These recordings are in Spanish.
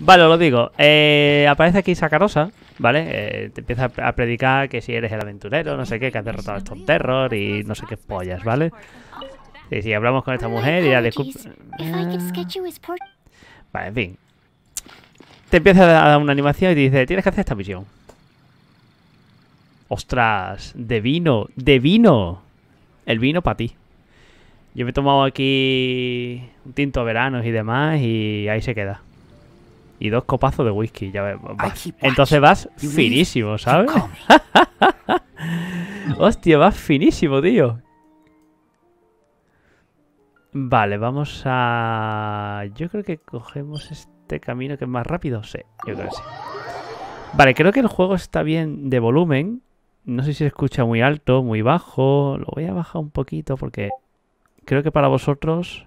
Vale, os lo digo. Eh, aparece aquí Sacarosa, ¿vale? Eh, te empieza a predicar que si eres el aventurero, no sé qué, que has derrotado a estos terror y no sé qué pollas, ¿vale? Y si hablamos con esta mujer y ya disculpa... Vale, en fin. Te empieza a dar una animación y te dice, tienes que hacer esta misión. ¡Ostras! ¡De vino! ¡De vino! El vino para ti. Yo me he tomado aquí un tinto veranos y demás y ahí se queda. Y dos copazos de whisky, ya ves. vas- Entonces vas finísimo, ¿sabes? Hostia, vas finísimo, tío. Vale, vamos a... Yo creo que cogemos este camino que es más rápido. Sí, yo creo que sí. Vale, creo que el juego está bien de volumen. No sé si se escucha muy alto, muy bajo. Lo voy a bajar un poquito porque creo que para vosotros...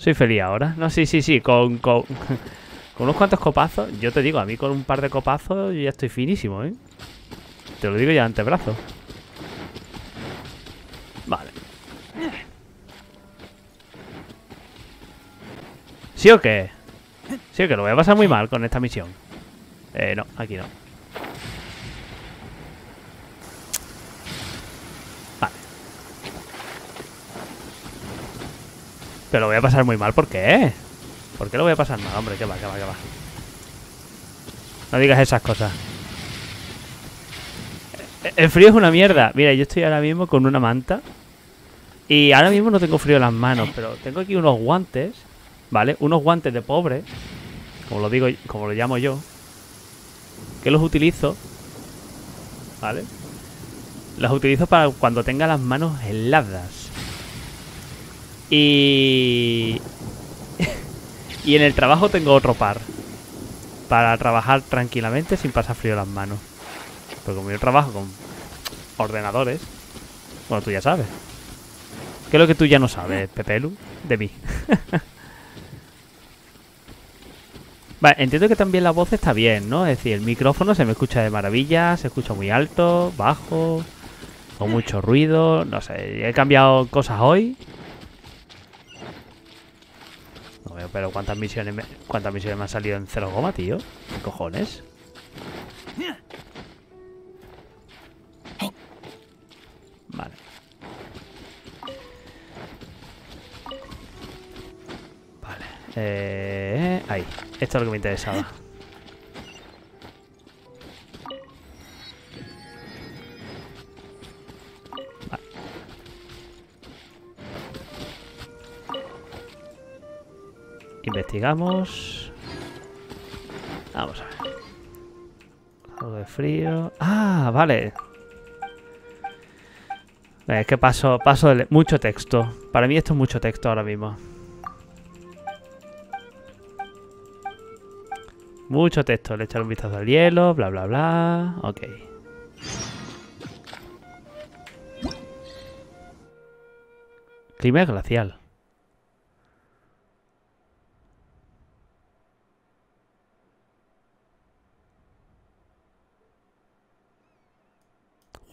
Soy feliz ahora. No, sí, sí, sí. Con, con, unos cuantos copazos. Yo te digo, a mí con un par de copazos ya estoy finísimo, ¿eh? Te lo digo ya antebrazo. Vale. ¿Sí o qué? ¿Sí o qué? Lo voy a pasar muy mal con esta misión. Eh, no, aquí no. Pero lo voy a pasar muy mal, ¿por qué? ¿Por qué lo voy a pasar mal? Hombre, que va, que va, que va. No digas esas cosas. El frío es una mierda. Mira, yo estoy ahora mismo con una manta. Y ahora mismo no tengo frío en las manos, pero tengo aquí unos guantes, ¿vale? Unos guantes de pobre, como lo digo, como lo llamo yo, que los utilizo, ¿vale? Los utilizo para cuando tenga las manos heladas. Y... y en el trabajo tengo otro par. Para trabajar tranquilamente sin pasar frío las manos. Porque como yo trabajo con ordenadores, bueno, tú ya sabes. ¿Qué es lo que tú ya no sabes, Pepelu? De mí. vale, entiendo que también la voz está bien, ¿no? Es decir, el micrófono se me escucha de maravilla, se escucha muy alto, bajo, con mucho ruido, no sé, he cambiado cosas hoy. No veo, pero ¿cuántas misiones me, cuántas misiones me han salido en cero goma, tío? ¿Qué cojones? Vale. Vale. Eh, ahí. Esto es lo que me interesaba. Investigamos. Vamos a ver. Algo de frío. Ah, vale. Es que paso, paso de mucho texto. Para mí esto es mucho texto ahora mismo. Mucho texto. Le echar un vistazo al hielo, bla, bla, bla. Ok. Clima glacial.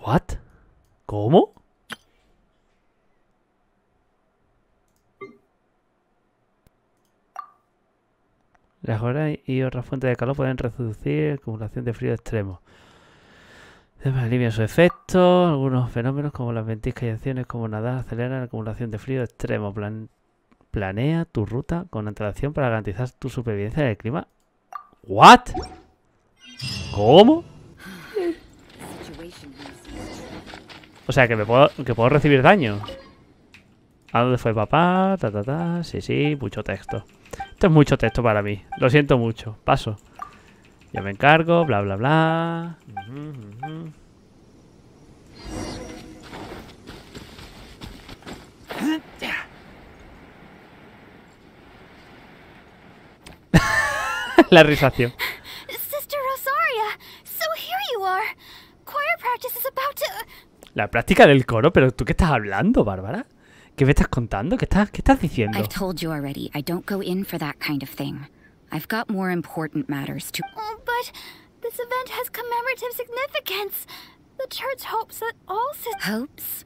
What? ¿Cómo? Las horas y otras fuentes de calor pueden reducir acumulación de frío extremo. Alivian su efecto. Algunos fenómenos como las ventiscas y acciones como nadar aceleran la acumulación de frío extremo. Plan- planea tu ruta con antelación para garantizar tu supervivencia en el clima. ¿What? ¿Cómo? O sea, que me puedo, que puedo recibir daño. ¿A dónde fue papá? Ta, ta, ta. Sí, sí, mucho texto. Esto es mucho texto para mí. Lo siento mucho. Paso. Ya me encargo, bla, bla, bla. Ujú, ujú. La risación. Sister Rosaria! So here you are! Choir practice is about to. La práctica del coro, pero ¿tú qué estás hablando, Bárbara? ¿Qué me estás contando? ¿Qué estás, qué estás diciendo? I've told you already, I don't go in for that kind of thing. I've got more important matters to. Oh, but this event has commemorative significance. The church hopes that all. Hopes?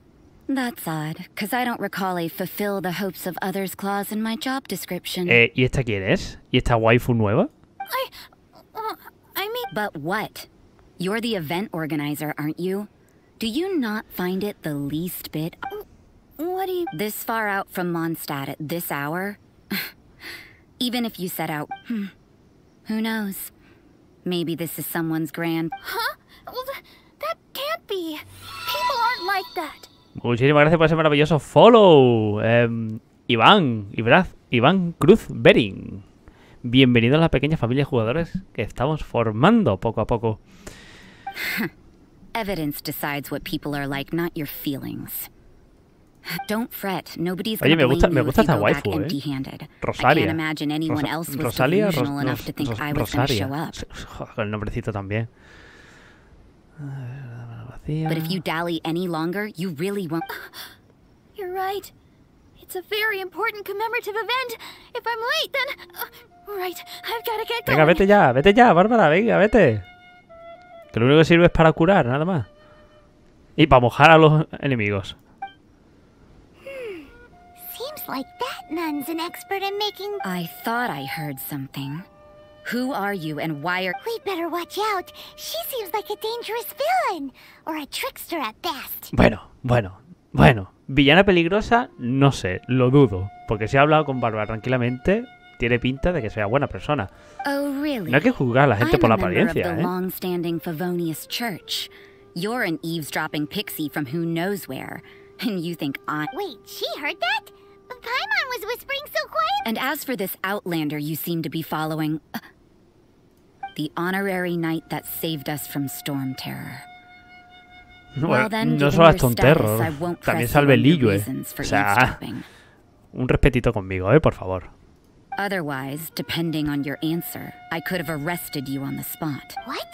That's odd, because I don't recall a fulfill the hopes of others clause in my job description. Eh, ¿Y esta quién es? ¿Y esta waifu nueva? I. Uh, I mean. But what? You're the event organizer, aren't you? Do you not find it the least bit What do you. this far out from Mondstadt at this hour? Even if you set out, hmm, who knows? Maybe this is someone's grand. Huh? Well, th- that can't be. People aren't like that. Muchísimas gracias por ese maravilloso follow. Em, Iván, Ibraz, Iván Cruz Bering. Bienvenido a la pequeña familia de jugadores que estamos formando poco a poco. Evidence decides what people are like, not your feelings. Don't fret. Nobody's Oye, me gusta- me gusta esta waifu, eh. empty-handed. I Rosaria. can't imagine anyone Rosa- else was Rosalia, Ros- delusional enough Ros- to think Ros- I was gonna Rosaria. show up. Sí, joder, El nombrecito también. But if you dally any longer, you really won't. You're right. It's a very important commemorative event. If I'm late, then. Right, I've get going. Venga, vete ya, vete ya, Bárbara, venga, vete. Que lo único que sirve es para curar, nada más. Y para mojar a los enemigos. Seems like that nun's an expert in making. I thought I heard something. Who are you and why are. We'd better watch out. She seems like a dangerous villain. Or a trickster at best. Bueno, bueno, bueno. Villana peligrosa, no sé, lo dudo. Porque si he hablado con Bárbara tranquilamente, tiene pinta de que sea buena persona. Oh, really? No hay que juzgar a la gente I'm por la apariencia, the ¿eh? long-standing Favonius Church. You're an eavesdropping pixie from who knows where, and you think I. Wait, she heard that? Paimon was whispering so quiet. And as for this outlander you seem to be following, uh, the honorary knight that saved us from storm terror. Bueno, well then, no solo status, terror, también salve Lillo, ¿eh? O sea, un respetito conmigo, ¿eh? Por favor. Otherwise, depending on your answer, I could have arrested you on the spot. What?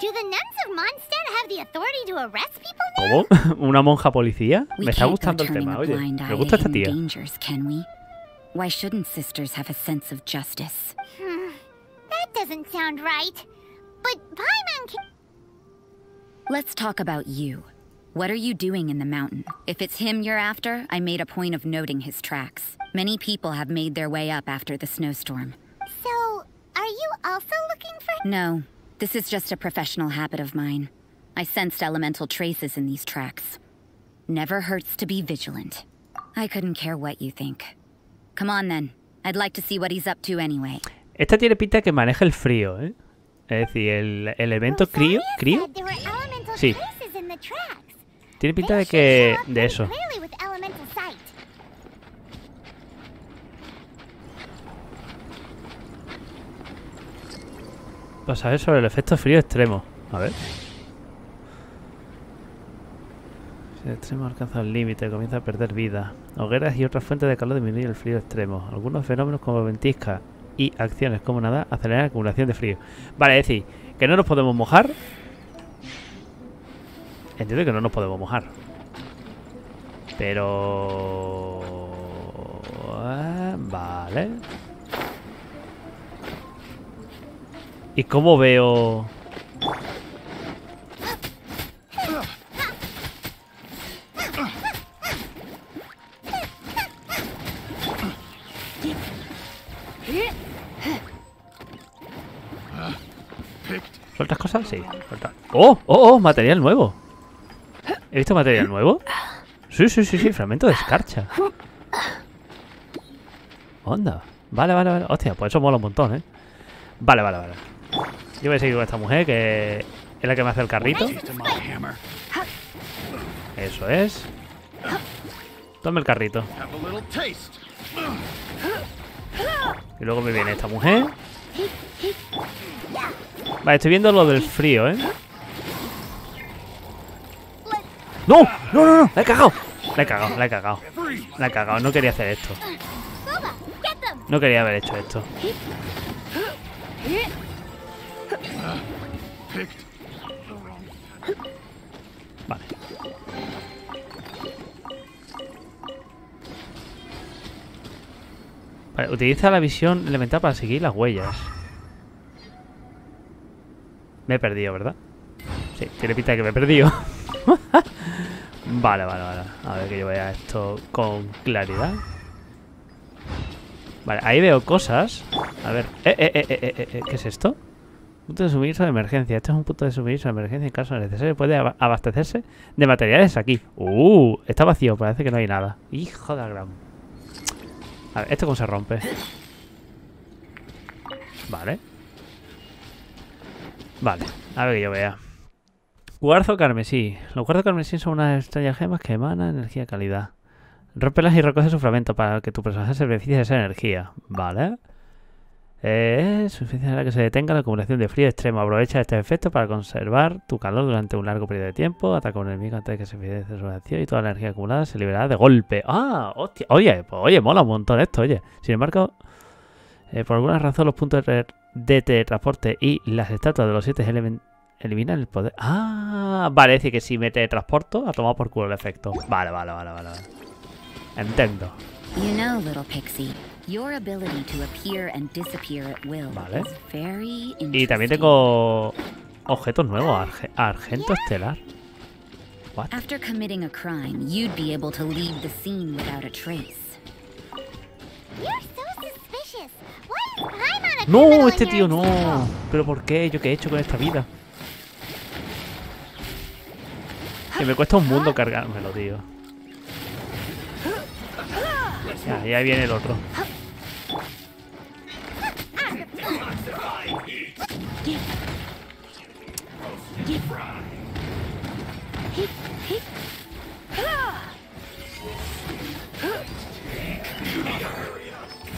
Do the nuns of Mondstadt have the authority to arrest people now? ¿Cómo? ¿Una monja policía? Me está gustando el turning tema, a oye. blind Me eye gusta to esta hidden tía. dangers, can we? Why shouldn't sisters have a sense of justice? Hmm, that doesn't sound right. But Paimon can. Let's talk about you. What are you doing in the mountain? If it's him you're after, I made a point of noting his tracks. Many people have made their way up after the snowstorm. So, are you also looking for. Him? No, this is just a professional habit of mine. I sensed elemental traces in these tracks. Never hurts to be vigilant. I couldn't care what you think. Come on then. I'd like to see what he's up to anyway. Esta tiene pinta que maneja el frío, ¿eh? Es decir, el el elemento crío, crío, said there were elemental Sí. Tiene pinta de que de eso. Vas a ver sobre el efecto frío extremo. A ver. Si el extremo alcanza el límite, comienza a perder vida. Hogueras y otras fuentes de calor disminuyen el frío extremo. Algunos fenómenos como ventiscas y acciones como nada aceleran la acumulación de frío. Vale, es decir, que no nos podemos mojar. Entiendo que no nos podemos mojar. Pero... ah, Vale. ¿Y cómo veo...? ¿Sueltas cosas? Sí. suelta. ¡Oh! ¡Oh! ¡Oh! Material nuevo. ¿He visto material nuevo? Sí, sí, sí, sí. Fragmento de escarcha. Onda. Vale, vale, vale. Hostia, pues eso mola un montón, ¿eh? Vale, vale, vale. Yo voy a seguir con esta mujer que es la que me hace el carrito. Eso es. Tome el carrito. Y luego me viene esta mujer. Vale, estoy viendo lo del frío, ¿eh? ¡No! ¡No, no, no! ¡La he cagado! La he cagado, la he cagado. La he cagado. No quería hacer esto. No quería haber hecho esto. Vale. Vale, utiliza la visión elemental para seguir las huellas. Me he perdido, ¿verdad? Sí, tiene pinta que me he perdido. Vale, vale, vale. A ver que yo vea esto con claridad. Vale, ahí veo cosas. A ver. Eh, eh, eh, ¿Qué es esto? Punto de suministro de emergencia. Este es un punto de suministro de emergencia en caso necesario. Puede ab- abastecerse de materiales aquí. Uh, está vacío. Parece que no hay nada. Hijo de gran. A ver, ¿esto cómo se rompe? Vale. Vale, a ver que yo vea. Cuarzo carmesí. Los cuarzos carmesí son unas extrañas gemas que emanan energía de calidad. Rómpelas y recoge su fragmento para que tu personaje se beneficie de esa energía. Vale. Es suficiente para que se detenga la acumulación de frío extremo. Aprovecha este efecto para conservar tu calor durante un largo periodo de tiempo. Ataca a un enemigo antes de que se finalice su acción y toda la energía acumulada se liberará de golpe. ¡Ah! ¡Hostia! Oye, pues, oye, mola un montón esto, oye. Sin embargo, eh, por alguna razón los puntos de, de teletransporte y las estatuas de los siete elementos eliminan el poder. ¡Ah! Vale, es decir que si me teletransporto, ha tomado por culo el efecto. Vale, vale, vale, vale. vale. Entiendo. You know, little pixie, your ability to appear and disappear at will Vale. is very interesting. Y también tengo objetos nuevos. arge- argento estelar. What? After committing a crime, you'd be able to leave the scene without a trace. You're so suspicious. Why is Paimon a No, este tío no. ¿Pero por qué? ¿Yo qué he hecho con esta vida? Que me cuesta un mundo cargármelo, tío. Ya, ya viene el otro.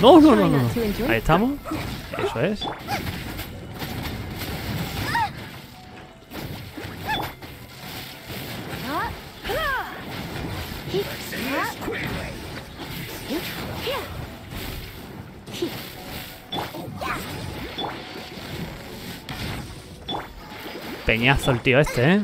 No, no, no, no. Ahí estamos. Eso es. Peñazo el tío este, ¿eh?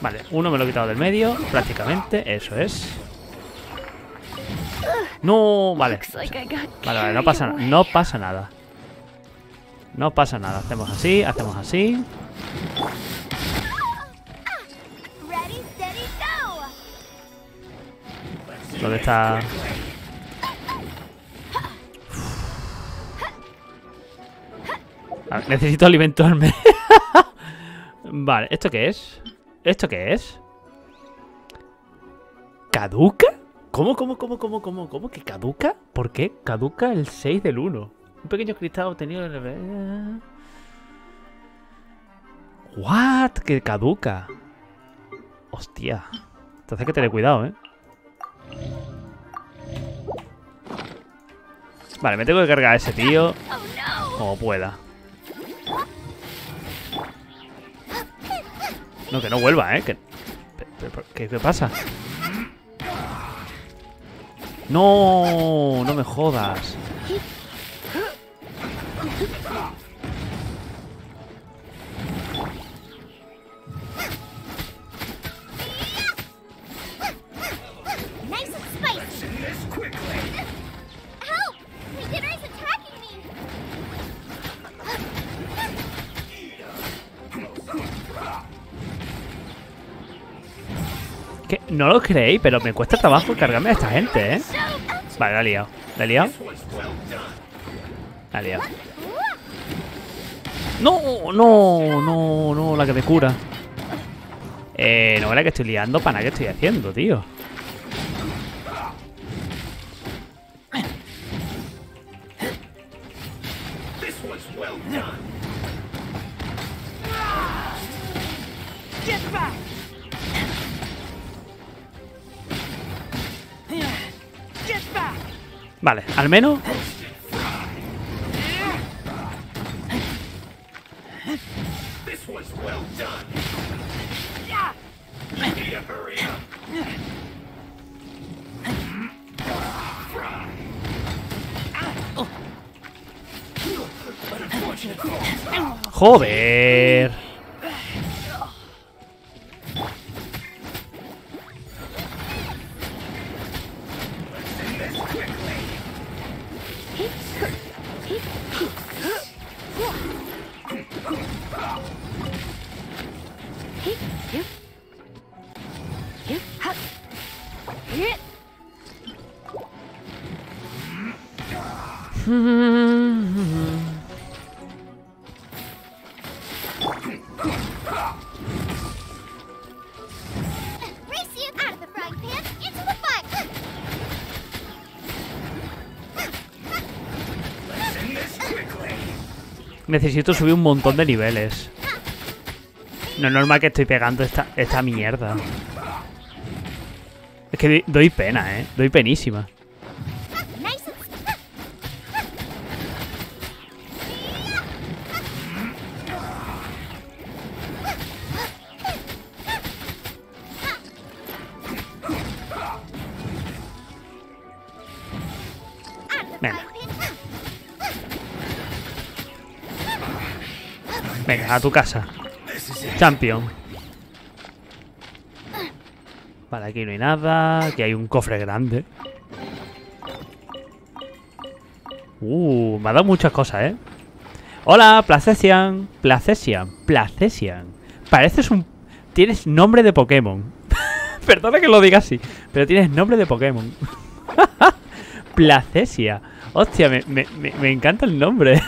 Vale, uno me lo he quitado del medio, prácticamente, eso es. No, vale. Vale, vale, no pasa, no pasa nada. No pasa nada. Hacemos así, hacemos así. ¿Dónde está? Ver, necesito alimentarme. vale, ¿esto qué es? ¿Esto qué es? ¿Caduca? ¿Cómo, cómo, cómo, cómo, cómo, cómo? ¿Que caduca? ¿Por qué? Caduca el 6 del 1. Un pequeño cristal obtenido en el... ¿What? ¿Que caduca? Hostia. Entonces hay que tener cuidado, ¿eh? Vale, me tengo que cargar a ese tío como pueda. No, que no vuelva, ¿eh? ¿Qué, qué pasa? No, no me jodas. No lo creéis, pero me cuesta trabajo cargarme a esta gente, ¿eh? Vale, la he liado. ¿La he liado? No, no, no, no, la que me cura. Eh, no la que estoy liando para nada que estoy haciendo, tío. Vale, al menos. Joder. Necesito subir un montón de niveles. No es normal que estoy pegando esta, esta mierda. Es que doy- pena, ¿eh? Doy penísima. A tu casa. Champion. Vale, aquí no hay nada. Aquí hay un cofre grande. Uh, me ha dado muchas cosas, ¿eh? Hola, Placesian. Placesian. Placesian. Pareces un... Tienes nombre de Pokémon. Perdona que lo diga así, pero tienes nombre de Pokémon. Placesia. Hostia, me, me- me- encanta el nombre.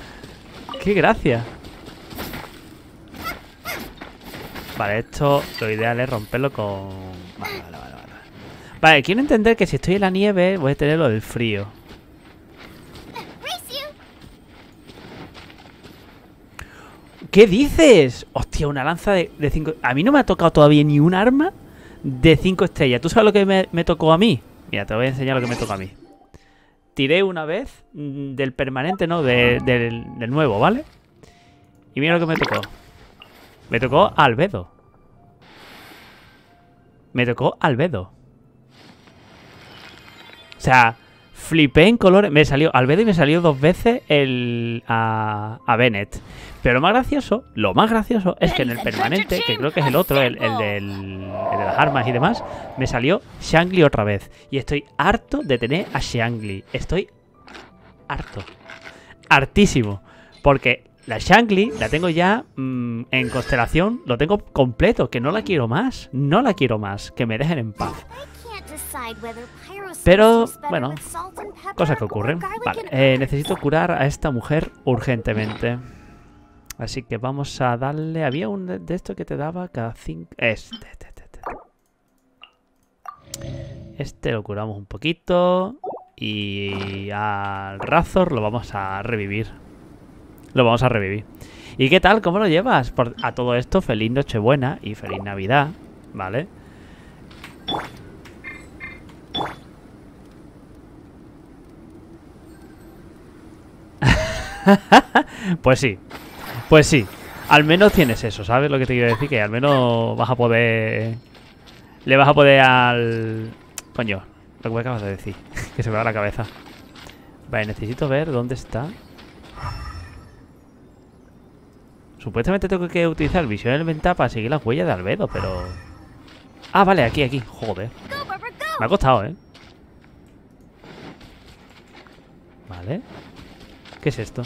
¡Qué gracia! Vale, esto lo ideal es romperlo con... Vale, vale, vale, vale. Vale, quiero entender que si estoy en la nieve voy a tener lo del frío. ¿Qué dices? Hostia, una lanza de 5... A mí no me ha tocado todavía ni un arma de 5 estrellas. ¿Tú sabes lo que me, me tocó a mí? Mira, te voy a enseñar lo que me tocó a mí. Tiré una vez mm, del permanente, no, de- del, del nuevo, ¿vale? Y mira lo que me tocó. Me tocó albedo. Me tocó albedo. O sea, flipé en colores. Me salió albedo y me salió dos veces el a, a Bennett. Pero lo más gracioso, lo más gracioso es que en el permanente, que creo que es el otro, el, el del, el de las armas y demás, me salió Shangli otra vez. Y estoy harto de tener a Shangli. Estoy harto. Hartísimo. Porque la Shangli la tengo ya mm, en constelación, lo tengo completo, que no la quiero más. No la quiero más. Que me dejen en paz. Pero, bueno, Cosas que ocurren. Vale, eh, necesito curar a esta mujer urgentemente. Así que vamos a darle. Había un de, estos que te daba cada cinco. Este, este, este, este. Este lo curamos un poquito. Y al Razor lo vamos a revivir. Lo vamos a revivir. ¿Y qué tal? ¿Cómo lo llevas? A todo esto, feliz Nochebuena y feliz Navidad. ¿Vale? Pues sí. Pues sí. Al menos tienes eso, ¿sabes lo que te quiero decir? Que al menos vas a poder... Le vas a poder al... Coño, lo que me acabas de decir. que se me va la cabeza. Vale, necesito ver dónde está. Supuestamente tengo que utilizar visión elemental para seguir las huellas de Albedo, pero... Ah, vale, aquí, aquí. Joder. Me ha costado, ¿eh? Vale. ¿Qué es esto?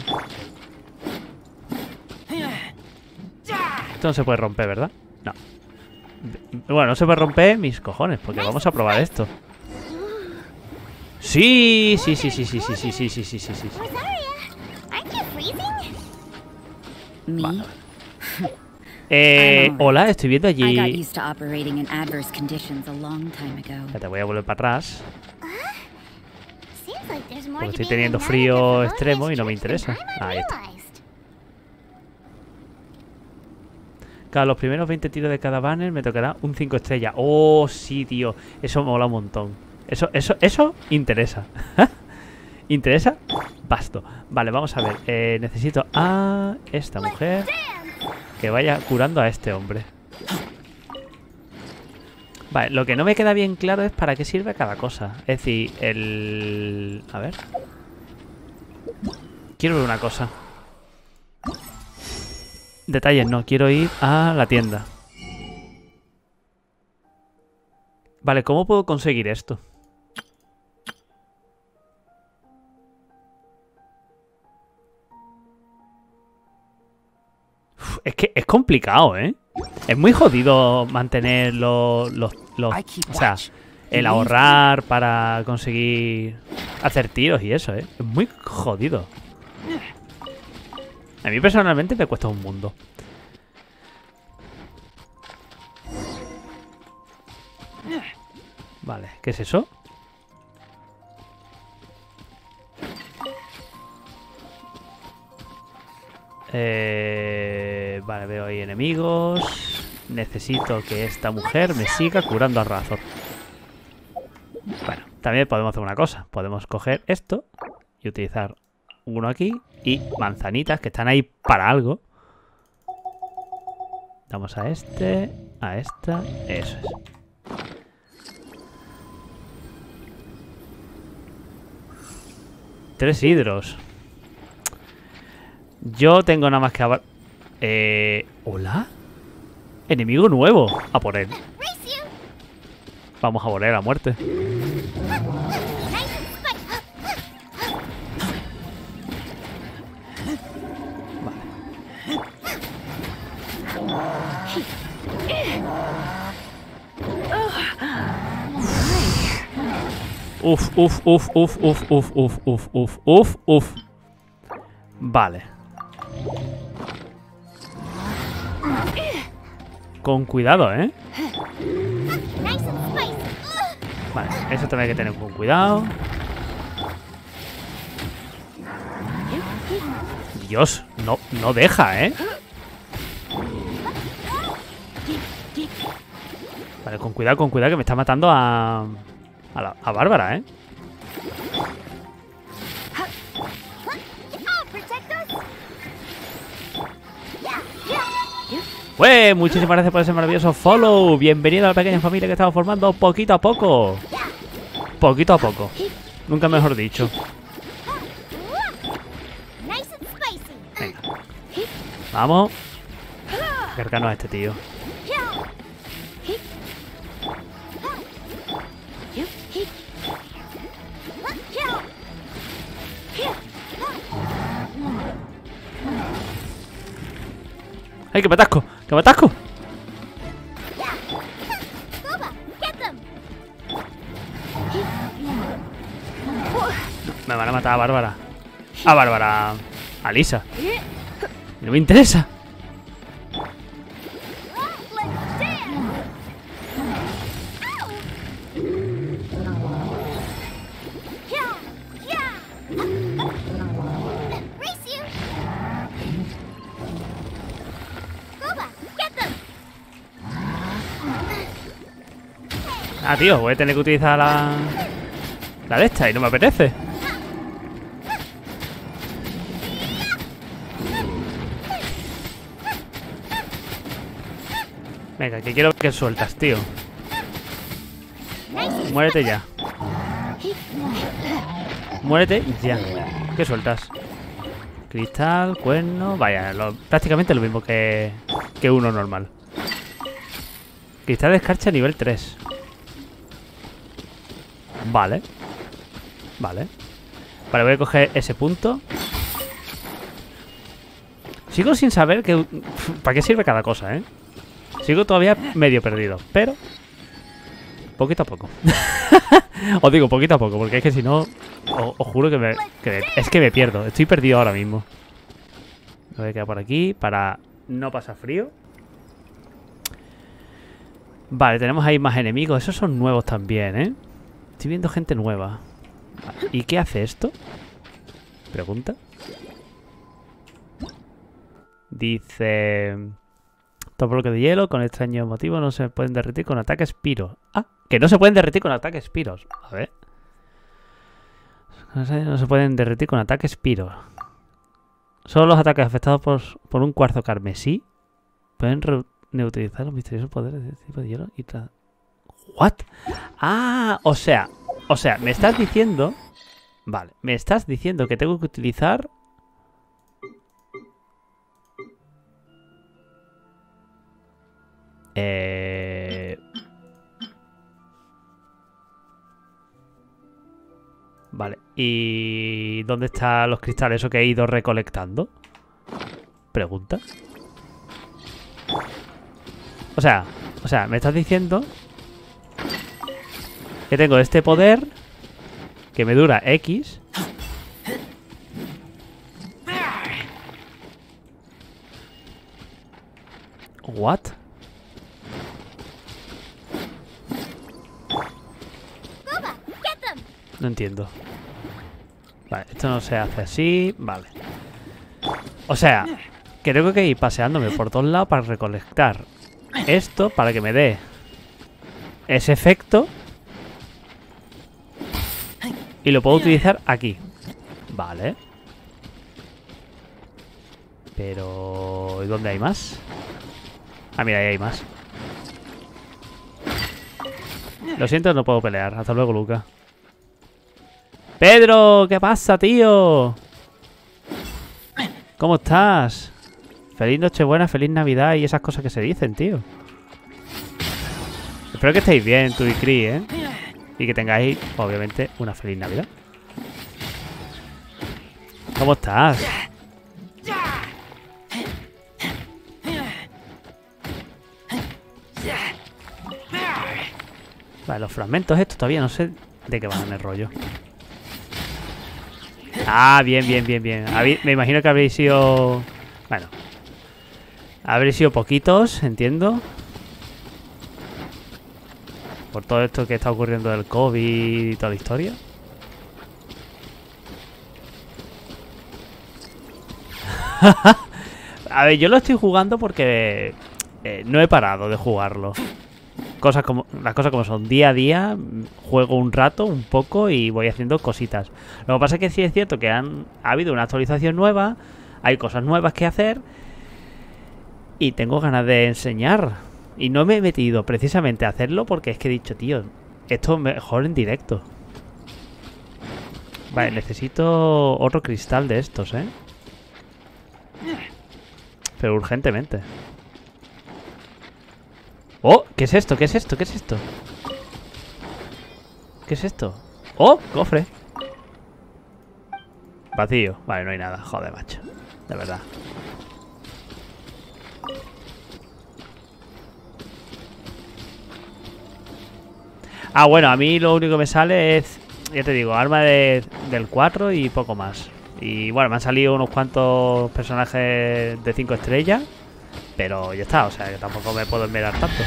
Esto no se puede romper, ¿verdad? No. Bueno, no se puede romper mis cojones, porque vamos a probar esto. Sí, sí, sí, sí, sí, sí, sí, sí, sí, sí, sí, sí. Eh, hola, estoy viendo allí. Ya te voy a volver para atrás. Porque estoy teniendo frío extremo y no me interesa. Ahí está. Claro, los primeros 20 tiros de cada banner me tocará un 5 estrellas. Oh, sí, tío. Eso mola un montón. Eso, eso, eso interesa. ¿Interesa? Basto. Vale, vamos a ver. Eh, necesito a esta mujer que vaya curando a este hombre. Vale, lo que no me queda bien claro es para qué sirve cada cosa. Es decir, el... A ver. Quiero ver una cosa. Detalles no, quiero ir a la tienda. Vale, ¿cómo puedo conseguir esto? Es que es complicado, ¿eh? Es muy jodido mantener los... o sea, el ahorrar para conseguir hacer tiros y eso, ¿eh? Es muy jodido. A mí personalmente me cuesta un mundo. Vale, ¿qué es eso? Eh, vale, veo ahí enemigos. Necesito que esta mujer me siga curando a Razor. Bueno, también podemos hacer una cosa. Podemos coger esto y utilizar uno aquí y manzanitas que están ahí para algo. Damos a este, a esta, eso es. Tres hidros. Yo tengo nada más que... abar- Eh... ¿Hola? Enemigo nuevo. A por él. Vamos a volver a muerte. Spicy! Uf, uf, uf, uf, uf, uf, uf, uf, uf, uf, uf. Vale. Con cuidado, ¿eh? Vale, eso también hay que tener con cuidado. Dios, no, no deja, ¿eh? Vale, con cuidado, con cuidado, que me está matando a... A, la- a Bárbara, ¿eh? Yeah! ¡Pues! Muchísimas gracias por ese maravilloso follow. Bienvenido a la pequeña familia que estamos formando poquito a poco. Poquito a poco. Nunca mejor dicho. Venga. Vamos. Acercarnos a este tío. ¡Ay, que me atasco! ¡Que me atasco! Me van a matar a Bárbara. A Bárbara. A Lisa. No me interesa. Ah, tío, voy a tener que utilizar la... La de esta y no me apetece. Venga, que quiero que sueltas, tío. Muérete ya. Muérete ya. ¿Qué sueltas? Cristal, cuerno... Vaya, lo- prácticamente lo mismo que, que uno normal. Cristal de escarcha nivel 3. Vale. Vale. Vale, voy a coger ese punto. Sigo sin saber que, para qué sirve cada cosa, ¿eh? Sigo todavía medio perdido, pero... Poquito a poco. os digo poquito a poco, porque es que si no... Os, juro que me, que Es que me pierdo. Estoy perdido ahora mismo. Me voy a quedar por aquí para no pasar frío. Vale, tenemos ahí más enemigos. Esos son nuevos también, ¿eh? Estoy viendo gente nueva. ¿Y qué hace esto? Pregunta. Dice... Estos bloques de hielo con extraño motivo no se pueden derretir con ataques piros. Ah, que no se pueden derretir con ataques piros. A ver. No se pueden derretir con ataques piros. Solo los ataques afectados por, por un cuarzo carmesí pueden neutralizar los misteriosos poderes de este tipo de hielo y tra- ¿What? Ah, o sea, o sea, me estás diciendo... Vale, me estás diciendo que tengo que utilizar... Eh... Vale, ¿y dónde están los cristales eso que he ido recolectando? Pregunta. O sea, o sea, me estás diciendo Que tengo este poder que me dura X. What? No entiendo. Vale, esto no se hace así. Vale. O sea, que tengo que ir paseándome por todos lados para recolectar esto para que me dé ese efecto. Y lo puedo utilizar aquí. Vale. Pero... ¿y dónde hay más? Ah, mira, ahí hay más. Lo siento, no puedo pelear. Hasta luego, Luca. Pedro, ¿qué pasa, tío? ¿Cómo estás? Feliz Nochebuena, feliz Navidad y esas cosas que se dicen, tío. Espero que estéis bien, tú y Cri, ¿eh? Y que tengáis, obviamente, una feliz Navidad. ¿Cómo estás? Vale, los fragmentos estos todavía no sé de qué van en el rollo. Ah, bien, bien, bien, bien. Me imagino que habréis sido... Bueno. Habréis sido poquitos, entiendo. Por todo esto que está ocurriendo del COVID y toda la historia. A ver, yo lo estoy jugando porque eh, no he parado de jugarlo. Cosas como, las cosas como son. Día a día juego un rato, un poco y voy haciendo cositas. Lo que pasa es que sí es cierto que han, ha habido una actualización nueva, hay cosas nuevas que hacer y tengo ganas de enseñar. Y no me he metido precisamente a hacerlo porque es que he dicho, tío, esto es mejor en directo. Vale, necesito otro cristal de estos, ¿eh? Pero urgentemente. ¡Oh! ¿Qué es esto? ¿Qué es esto? ¿Qué es esto? ¿Qué es esto? ¡Oh! ¡Cofre! Vacío. Vale, no hay nada. Joder, macho. De verdad. Ah, bueno, a mí lo único que me sale es, ya te digo, arma de- del 4 y poco más. Y bueno, me han salido unos cuantos personajes de 5 estrellas, pero ya está, o sea que tampoco me puedo enverar tanto.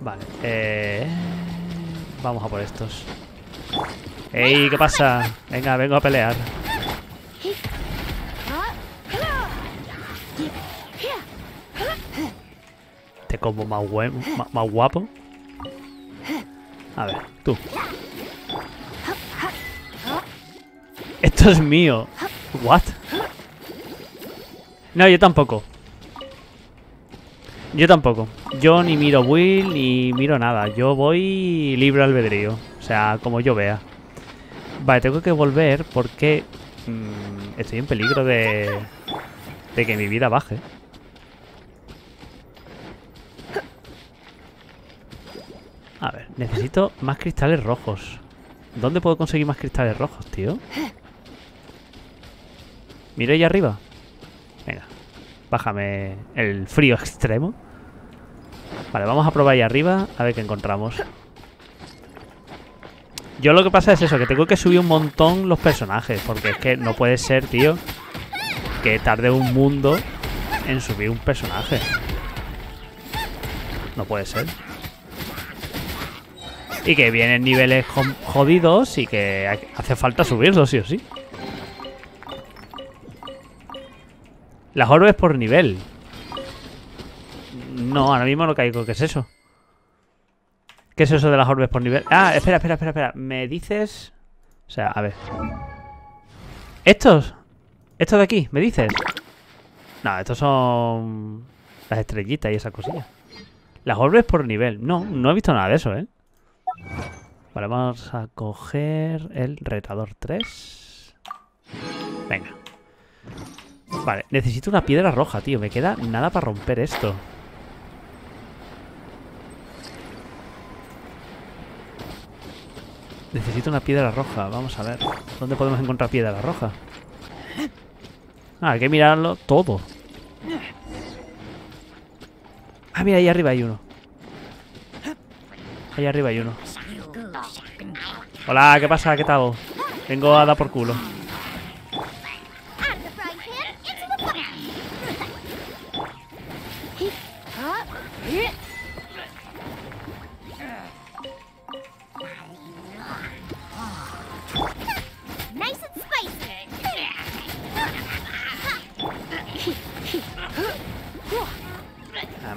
Vale, eh, vamos a por estos. ¡Ey! ¿Qué pasa? Venga, vengo a pelear. Combo más, ma- más guapo. A ver, tú. Esto es mío. What? No, yo tampoco. Yo tampoco. Yo ni miro Will ni miro nada. Yo voy libre albedrío. O sea, como yo vea. Vale, tengo que volver porque mm, estoy en peligro de, de que mi vida baje. A ver, necesito más cristales rojos. ¿Dónde puedo conseguir más cristales rojos, tío? Miro ahí arriba. Venga, bájame el frío extremo. Vale, vamos a probar ahí arriba a ver qué encontramos. Yo lo que pasa es eso, que tengo que subir un montón los personajes, porque es que no puede ser, tío, que tarde un mundo en subir un personaje. No puede ser. Y que vienen niveles jodidos y que hace falta subirlos, sí o sí. Las orbes por nivel. No, ahora mismo no caigo. ¿Qué es eso? ¿Qué es eso de las orbes por nivel? Ah, espera, espera, espera, espera. ¿Me dices...? O sea, a ver. ¿Estos? ¿Estos de aquí? ¿Me dices? No, estos son... Las estrellitas y esas cosillas. Las orbes por nivel. No, no he visto nada de eso, ¿eh? Vale, vamos a coger el retador 3. Venga. Vale, necesito una piedra roja, tío. Me queda nada para romper esto. Necesito una piedra roja. Vamos a ver. ¿Dónde podemos encontrar piedra roja? Ah, hay que mirarlo todo. Ah, mira, ahí arriba hay uno. Ahí arriba hay uno. Hola, ¿qué pasa? ¿Qué tal? Vengo a dar por culo.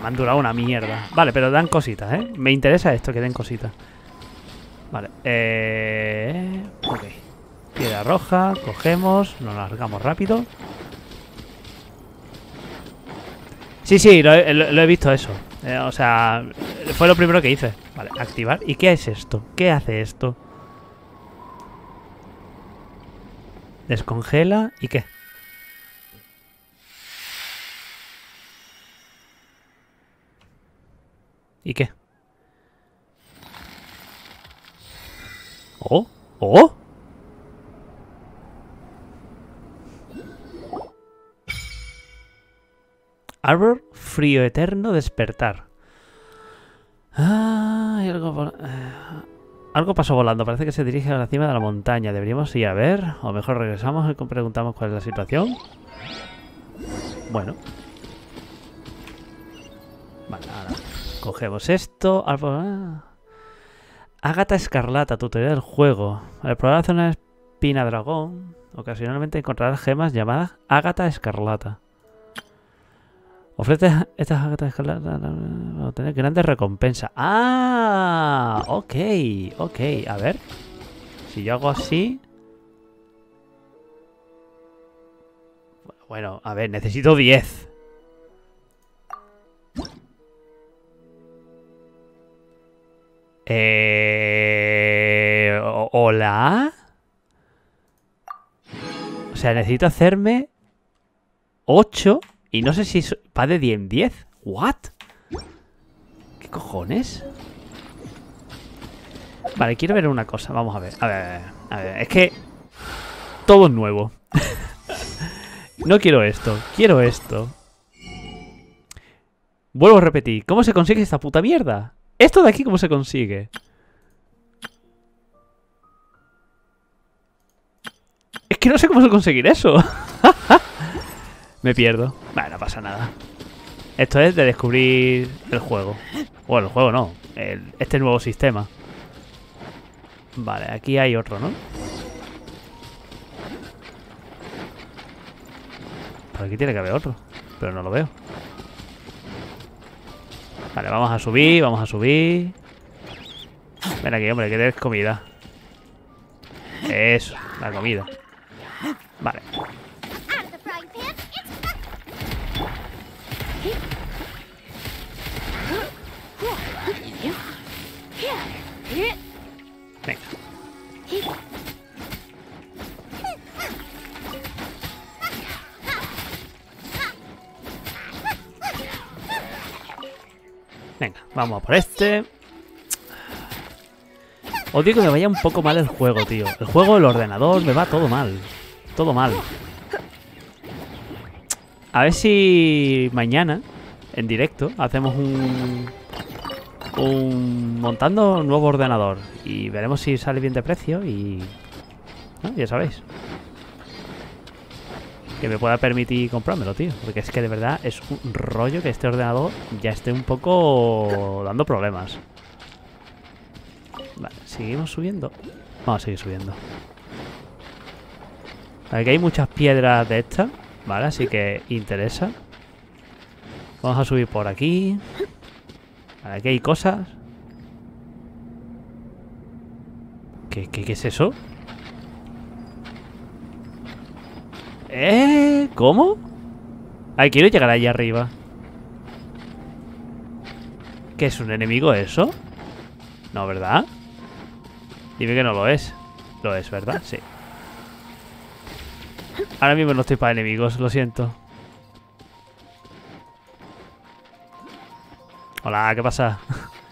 Me han durado una mierda. Vale, pero dan cositas, ¿eh? Me interesa esto, que den cositas. Vale, eh... Ok. Piedra roja, cogemos, nos largamos rápido. Sí, sí, lo he, visto eso. Eh, o sea, fue lo primero que hice. Vale, activar. ¿Y qué es esto? ¿Qué hace esto? Descongela. ¿Y qué? ¿Y qué? ¿Oh? ¿Oh? Árbol frío eterno despertar. Ah, hay algo, eh, algo pasó volando. Parece que se dirige a la cima de la montaña. Deberíamos ir a ver. O mejor regresamos y preguntamos cuál es la situación. Bueno. Cogemos esto. Árbol... ah. Ágata Escarlata, tutorial del juego. Al explorar la zona espina dragón, ocasionalmente encontrarás gemas llamadas Ágata Escarlata. Ofrece estas ágatas escarlata para obtener grandes recompensas. ¡Ah! Ok, ok. A ver. Si yo hago así... Bueno, a ver, necesito 10. Eh... ¿Hola? O sea, necesito hacerme 8 y no sé si va de 10 en 10. ¿What? ¿Qué cojones? Vale, quiero ver una cosa. Vamos a ver. A ver, a ver. a ver. Es que todo es nuevo. no quiero esto. Quiero esto. Vuelvo a repetir. ¿Cómo se consigue esta puta mierda? ¿Esto de aquí cómo se consigue? Es que no sé cómo se conseguir eso. Me pierdo. Vale, no pasa nada. Esto es de descubrir el juego. Bueno, el juego no. este nuevo sistema. Vale, aquí hay otro, ¿no? Por aquí tiene que haber otro. Pero no lo veo. Vale, vamos a subir, vamos a subir. Ven aquí, hombre, que tienes comida. Eso, la comida. Vale. Venga, vamos a por este. Odio que me vaya un poco mal el juego, tío. El juego, el ordenador, me va todo mal. Todo mal. A ver si mañana, en directo, hacemos un... Un... Montando un nuevo ordenador. Y veremos si sale bien de precio y... Ya sabéis. Que me pueda permitir comprármelo, tío. Porque es que de verdad es un rollo que este ordenador ya esté un poco dando problemas. Vale, seguimos subiendo. Vamos a seguir subiendo. Aquí hay muchas piedras de estas, ¿vale? Así que interesa. Vamos a subir por aquí. Aquí hay cosas. ¿Qué, qué, qué es eso? ¿Eh? ¿Cómo? Ay, quiero llegar allá arriba. ¿Qué es un enemigo eso? No, ¿verdad? Dime que no lo es. Lo es, ¿verdad? Sí. Ahora mismo no estoy para enemigos, lo siento. Hola, ¿qué pasa?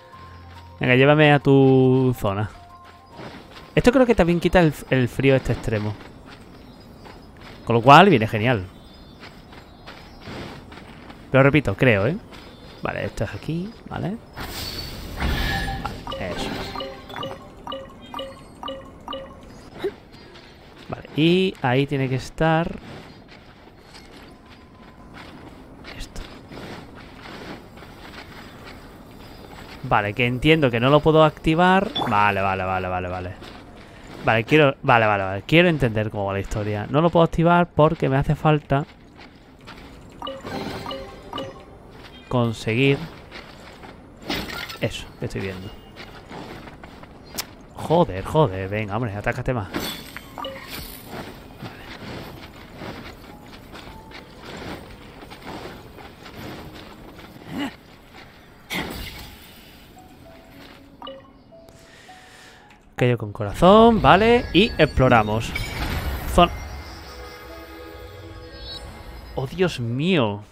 Venga, llévame a tu zona. Esto creo que también quita el, el frío este extremo. Con lo cual viene genial. Pero repito, creo, ¿eh? Vale, esto es aquí, ¿vale? Vale, eso es. Vale, y ahí tiene que estar... Esto. Vale, que entiendo que no lo puedo activar. Vale, vale, vale, vale, vale. Vale, quiero... Vale, vale, vale. Quiero entender cómo va la historia. No lo puedo activar porque me hace falta... Conseguir... Eso, que estoy viendo. Joder, joder. Venga, hombre, atácate más. Aquello con corazón, vale. Y exploramos. Zona. Oh, Dios mío.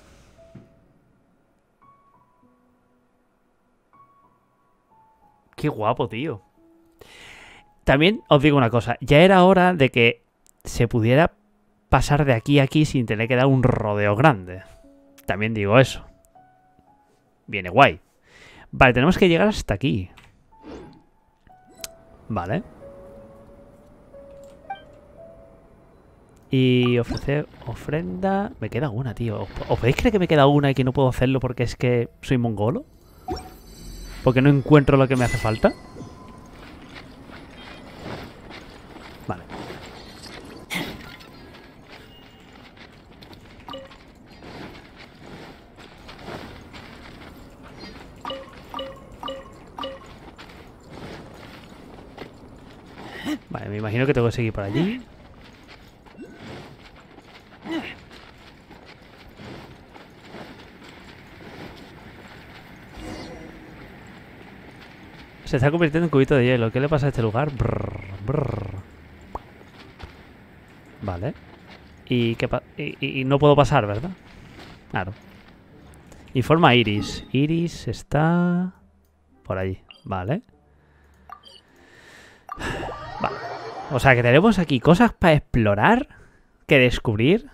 Qué guapo, tío. También os digo una cosa. Ya era hora de que se pudiera pasar de aquí a aquí sin tener que dar un rodeo grande. También digo eso. Viene guay. Vale, tenemos que llegar hasta aquí. Vale. Y ofrecer ofrenda... Me queda una, tío. ¿Os, podéis creer que me queda una y que no puedo hacerlo porque es que soy mongolo? Porque no encuentro lo que me hace falta. Vale. Vale, me imagino que tengo que seguir por allí. Se está convirtiendo en cubito de hielo. ¿Qué le pasa a este lugar? Brrr, brrr. Vale. ¿Y, qué pa- y, no puedo pasar, ¿verdad? Claro. Informa Iris. Iris está... Por allí. Vale. Vale. O sea que tenemos aquí cosas para explorar, que descubrir.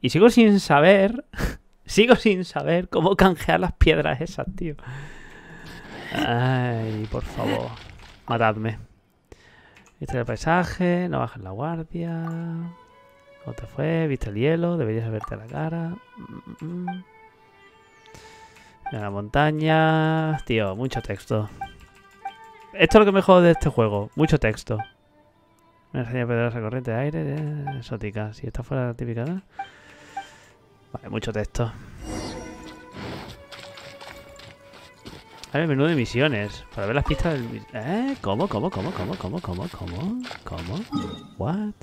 Y sigo sin saber... sigo sin saber cómo canjear las piedras esas, tío. Ay, por favor. Matadme. Viste el paisaje, no bajes la guardia. ¿Cómo te fue? ¿Viste el hielo? Deberías verte la cara. Mm, mm, mm. En la montaña. Tío, mucho texto. Esto es lo que me jode de este juego. Mucho texto. Una señal poderosa, corriente de aire, eh, exótica. Si esta fuera tipificada. Vale, mucho texto. A ver, menú de misiones. Para ver las pistas del... ¿Eh? ¿Cómo, cómo, cómo, cómo, cómo, cómo, cómo? ¿Cómo? ¿What?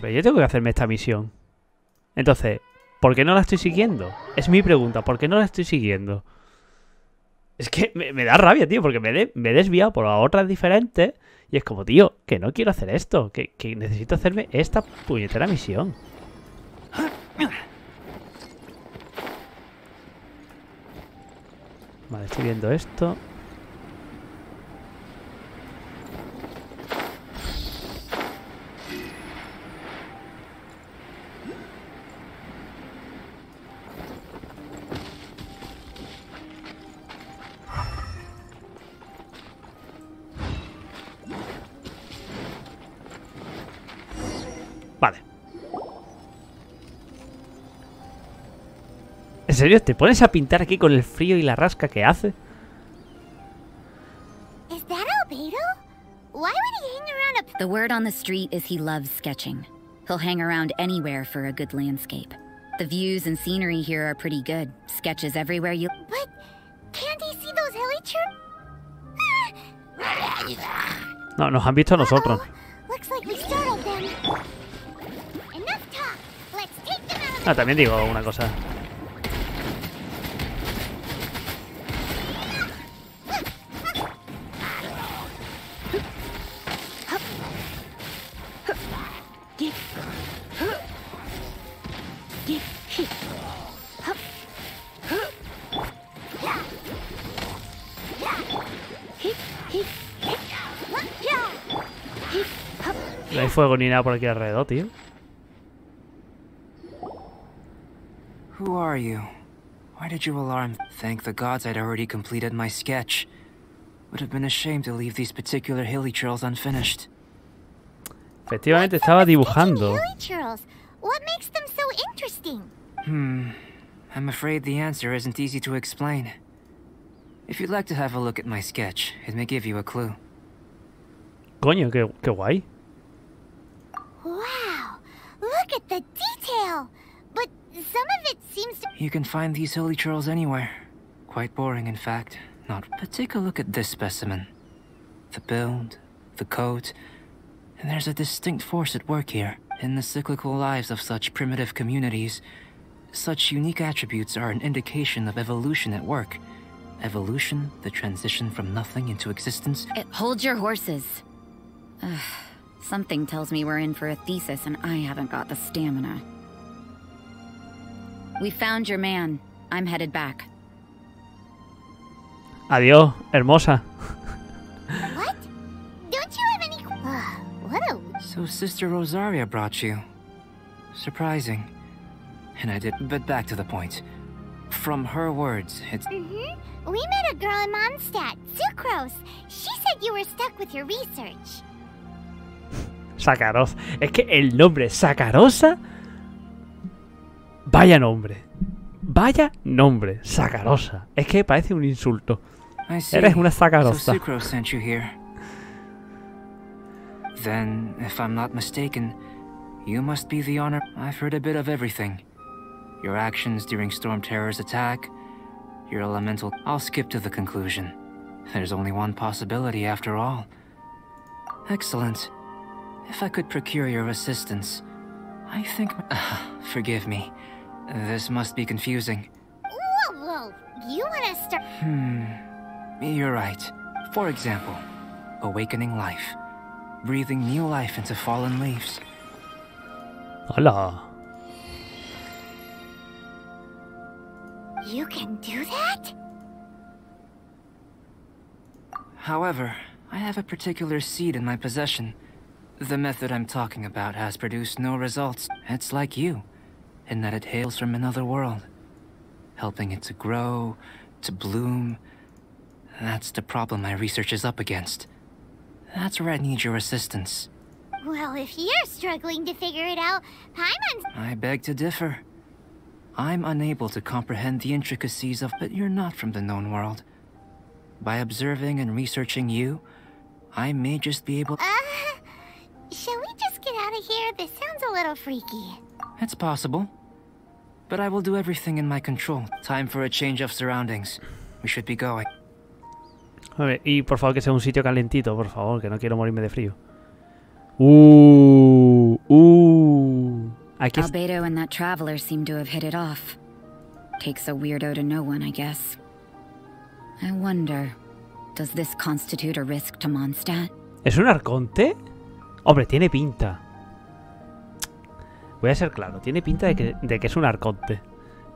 Pero yo tengo que hacerme esta misión. Entonces, ¿por qué no la estoy siguiendo? Es mi pregunta, ¿por qué no la estoy siguiendo? Es que me, da rabia, tío, porque me, me he desviado por otras diferentes y es como, tío, que no quiero hacer esto, que, que necesito hacerme esta puñetera misión. Vale, estoy viendo esto. Serio? ¿Te pones a pintar aquí con el frío y la rasca que hace? Is that Albedo? Why would he hang around a The word on the street is he loves sketching. He'll hang around anywhere for a good landscape. The views and scenery here are pretty good. Sketches everywhere you. But can't he see those helichurch? No, nos han visto a nosotros. Looks like we startled them. Enough talk. Let's take them out of Ah, también digo una cosa. Fuego ni nada por aquí alrededor, tío. Who are you? Why did you alarm? Thank the gods I'd already completed my sketch. Would have been ashamed to leave these particular hilly trails unfinished. Efectivamente estaba dibujando. Hilly churls. What makes them so interesting? Hmm. I'm afraid the answer isn't easy to explain. If you'd like to have a look at my sketch, it may give you a clue. Coño, qué, qué guay. Wow. Look at the detail. But some of it seems to You can find these hilly trails anywhere. Quite boring, in fact. Not. But take a look at this specimen. The build, the coat, and there's a distinct force at work here. In the cyclical lives of such primitive communities, such unique attributes are an indication of evolution at work. Evolution, the transition from nothing into existence. It, hold your horses. Ugh, something tells me we're in for a thesis and I haven't got the stamina. We found your man. I'm headed back. Adiós, hermosa. What? Don't you have any. Ugh, what a. So Sister Rosaria brought you. Surprising. And I did. But back to the point. From her words, it's. Mm-hmm. We met a girl in Mondstadt, Sucrose. She said you were stuck with your research. Sacarosa. Es que el nombre Sacarosa. Vaya nombre. Vaya nombre. Sacarosa. Es que parece un insulto. Eres una sacarosa. Then, if I'm not mistaken, you must be the honor. I've heard a bit of everything. Your actions during Storm Terror's attack, your elemental. I'll skip to the conclusion. There's only one possibility after all. Excellent. If I could procure your assistance, I think. Forgive me. This must be confusing. Whoa, whoa. You want to start. Hmm. You're right. For example, awakening life. Breathing new life into fallen leaves. Hola. You can do that? However, I have a particular seed in my possession. The method I'm talking about has produced no results. It's like you, in that it hails from another world. Helping it to grow, to bloom. That's the problem my research is up against. That's where I need your assistance. Well, if you're struggling to figure it out, Paimon's. I beg to differ. I'm unable to comprehend the intricacies of, but you're not from the known world. By observing and researching you, I may just be able. Uh. Shall we just get out of here? This sounds a little freaky. It's possible. But I will do everything in my control. Time for a change of surroundings. We should be going. Hombre, y por favor que sea un sitio calentito, por favor, que no quiero morirme de frío. Uh, uh. Aquí Albedo and that traveler seem to have hit it off. Takes a weirdo to know one, I guess. I wonder, does this constitute a risk to Mondstadt? ¿Es un arconte? Hombre, tiene pinta. Voy a ser claro, tiene pinta de que, de que es un arconte.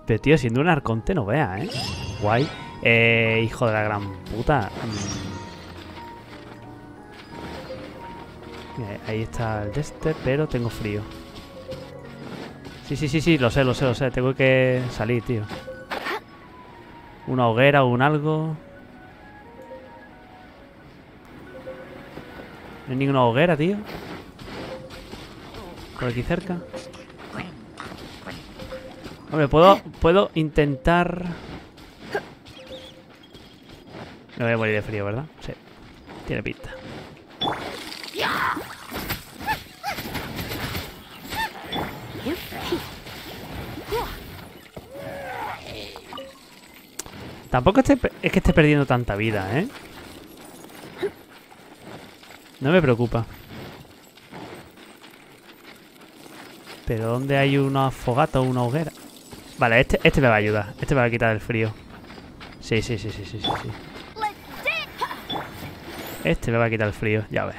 Pero tío, siendo un arconte no vea, ¿eh? Guay. Eh, hijo de la gran puta. Mm. Mira, ahí está el de este, pero tengo frío. Sí, sí, sí, sí, lo sé, lo sé, lo sé. Tengo que salir, tío. Una hoguera o un algo. No hay ninguna hoguera, tío. Por aquí cerca. Hombre, puedo, puedo intentar... Me voy a morir de frío, ¿verdad? Sí. Tiene pinta. Tampoco esté es que esté perdiendo tanta vida, ¿eh? No me preocupa. Pero ¿dónde hay una fogata o una hoguera? Vale, este, este me va a ayudar. Este me va a quitar el frío. Sí, sí, sí, sí, sí, sí, sí. Este me va a quitar el frío, ya ves.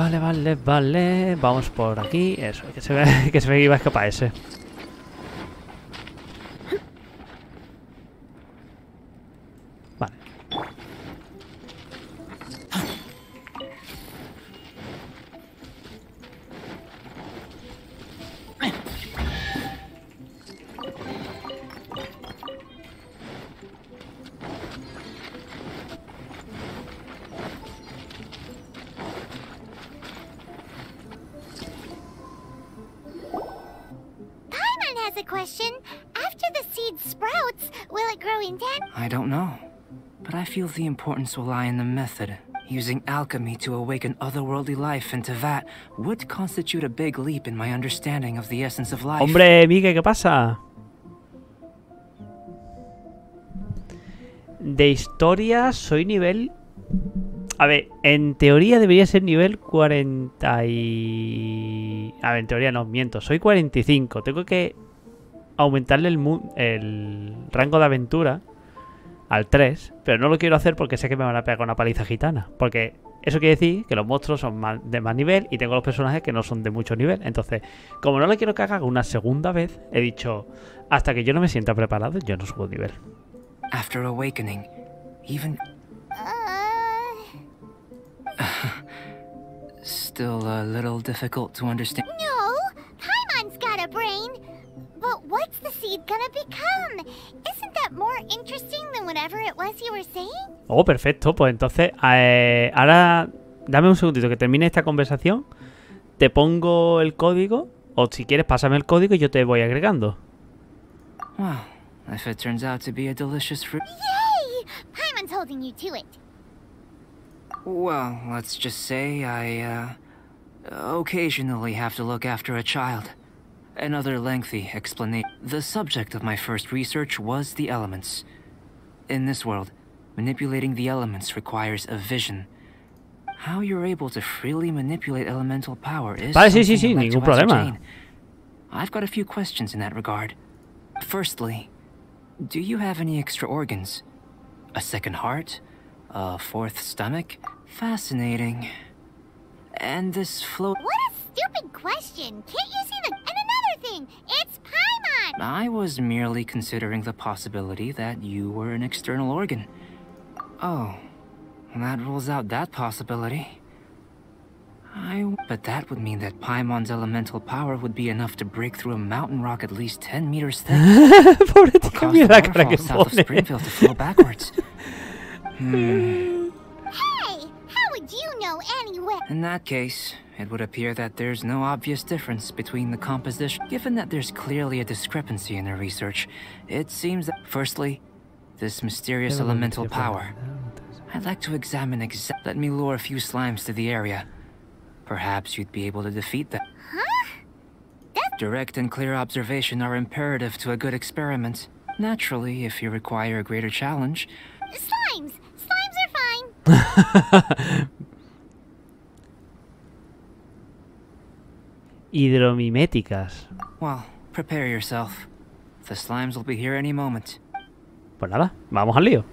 Vale, vale, vale. Vamos por aquí. Eso, que se que, se que iba a escapar ese. Will lie in the method. Using alchemy to awaken otherworldly life into that would constitute a big leap in my understanding of the essence of life. Hombre, Miguel, ¿qué pasa? De historia soy nivel... A ver, en teoría debería ser nivel 40 y... A ver, en teoría no, miento. Soy 45. Tengo que aumentarle el, el rango de aventura al 3. Pero no lo quiero hacer porque sé que me van a pegar con una paliza gitana. Porque eso quiere decir que los monstruos son de más nivel y tengo los personajes que no son de mucho nivel. Entonces, como no le quiero que haga una segunda vez, he dicho, hasta que yo no me sienta preparado, yo no subo nivel. After awakening, even still a little difficult to understand. But what's the seed gonna become? Isn't that more interesting than whatever it was you were saying? Oh, perfecto. Pues entonces, eh, ahora dame un segundito que termine esta conversación. Te pongo el código. O si quieres, pásame el código y yo te voy agregando. Well, if it turns out to be a delicious fruit. Yay! Paimon's holding you to it. Well, let's just say I, uh, occasionally have to look after a child. Another lengthy explanation. The subject of my first research was the elements. In this world, manipulating the elements requires a vision. How you're able to freely manipulate elemental power is Vale, sí, sí, something sí, I'd like ningún to problema. ascertain. I've got a few questions in that regard. Firstly, do you have any extra organs? A second heart? A fourth stomach? Fascinating. And this float. What a stupid question. Can't you see the. And it's Paimon! I was merely considering the possibility that you were an external organ. Oh, that rules out that possibility. I. But that would mean that Paimon's elemental power would be enough to break through a mountain rock at least 10 meters thick. Pobre tío, mira the la cara que waterfall south of pone. Springfield to flow backwards. Hmm. Hey! How would you know anyway? In that case, it would appear that there's no obvious difference between the composition. Given that there's clearly a discrepancy in the research, it seems that, firstly, this mysterious elemental power. I'd like to examine exa- Let me lure a few slimes to the area. Perhaps you'd be able to defeat them. Huh? Direct and clear observation are imperative to a good experiment. Naturally, if you require a greater challenge, Slimes! Slimes are fine! Hidromiméticas. well, prepare yourself. The slimes will be here any moment. Pues nada, vamos al lío.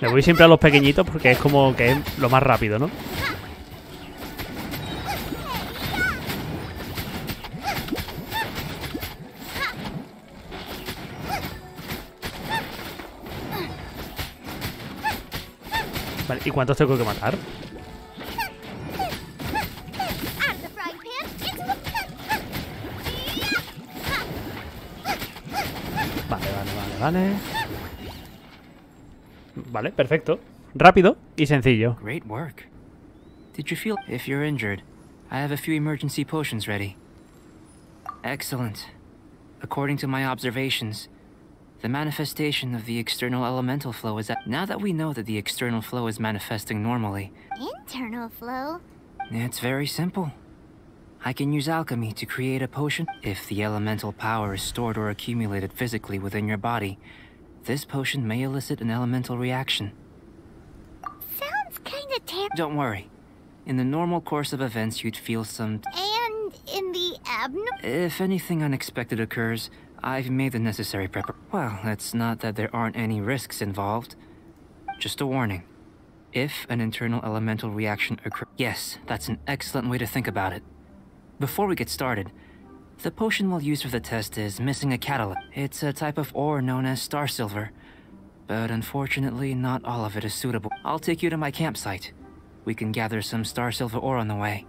Le voy siempre a los pequeñitos porque es como que es lo más rápido, ¿no? ¿Y cuántos tengo que matar? Vale, vale, vale, vale. Vale, perfecto. Rápido y sencillo. Great work. Did you feel if you're injured? I have a few emergency potions ready. Excellent. According to my observations, the manifestation of the external elemental flow is that now that we know that the external flow is manifesting normally, Internal flow. it's very simple. I can use alchemy to create a potion. If the elemental power is stored or accumulated physically within your body, this potion may elicit an elemental reaction. Sounds kinda ter- Don't worry. In the normal course of events, you'd feel some. And in the abnormal... If anything unexpected occurs, I've made the necessary prep. Well, it's not that there aren't any risks involved. Just a warning. If an internal elemental reaction occurs. Yes, that's an excellent way to think about it. Before we get started, the potion we'll use for the test is missing a catalyst. It's a type of ore known as star silver. But unfortunately, not all of it is suitable. I'll take you to my campsite. We can gather some star silver ore on the way.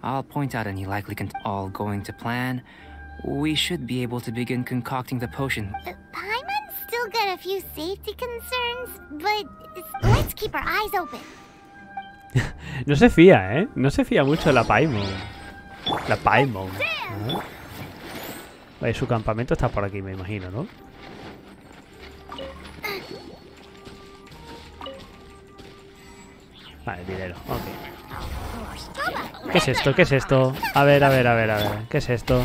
I'll point out any likely all going to plan. We should be able to begin concocting the potion. Uh, Paimon's still got a few safety concerns, but let's keep our eyes open. No se fía, ¿eh? No se fía mucho de la Paimon. La Paimon. ¿eh? Vale, su campamento está por aquí, me imagino, ¿no? Vale, dinero, ok. ¿Qué es esto? ¿Qué es esto? A ver, a ver, a ver, a ver. ¿Qué es esto?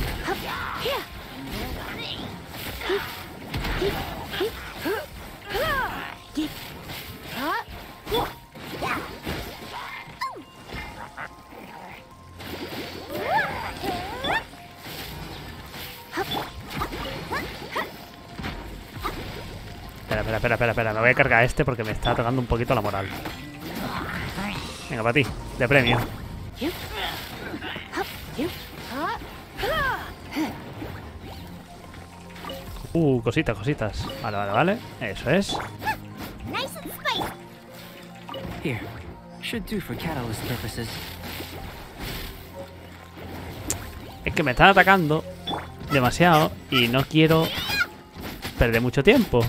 Espera, espera, espera, espera. Me voy a cargar a este porque me está tocando un poquito la moral. Venga, para ti, de premio. Uh, cositas, cositas. Vale, vale, vale. Eso es. Es que me están atacando demasiado y no quiero perder mucho tiempo.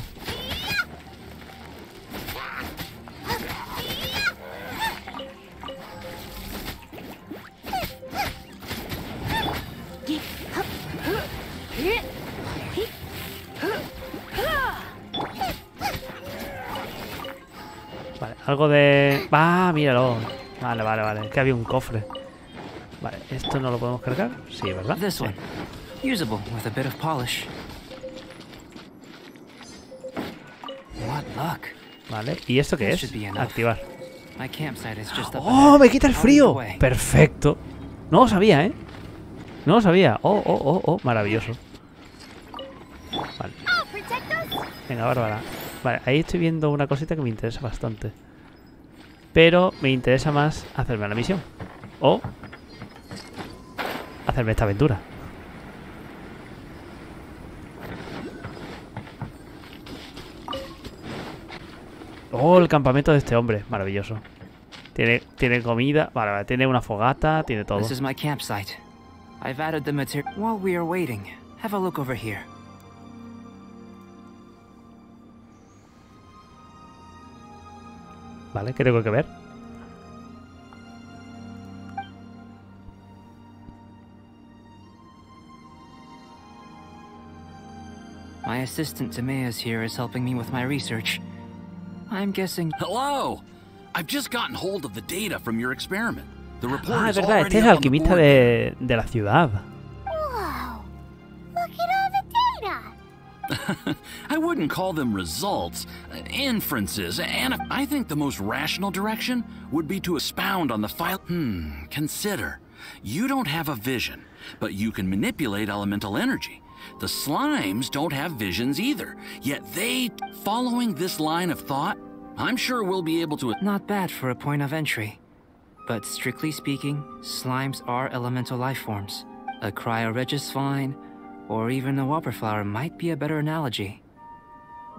Algo de... ¡Ah, míralo! Vale, vale, vale. Es que había un cofre. Vale, ¿esto no lo podemos cargar? Sí, ¿verdad? This one. Usable with a bit of polish. What luck. Vale, ¿y esto qué es? Activar. My campsite is just up ¡Oh, me quita el frío! Perfecto. No lo sabía, ¿eh? No lo sabía. Oh, oh, oh, oh, maravilloso. Vale, Oh, venga, Bárbara. Vale, ahí estoy viendo una cosita que me interesa bastante. Pero me interesa más hacerme la misión. O hacerme esta aventura. Oh, el campamento de este hombre. Maravilloso. Tiene, tiene comida. Vale, vale. Tiene una fogata. Tiene todo. This is my campsite. I've added material. While we are waiting, have look over here. Vale, ¿qué tengo que ver? My assistant Timaeus here is helping me with my research. I'm guessing Hello! I've just gotten hold of the data from your experiment. The report Ah, es is verdad. already Este es el alquimista de, de la ciudad. I wouldn't call them results, inferences, and I think the most rational direction would be to expound on the file. Hmm, consider. You don't have a vision, but you can manipulate elemental energy. The slimes don't have visions either, yet they, following this line of thought, I'm sure we'll be able to. not bad for a point of entry. But strictly speaking, slimes are elemental life forms. A cryoregis vine, or even a whopperflower might be a better analogy.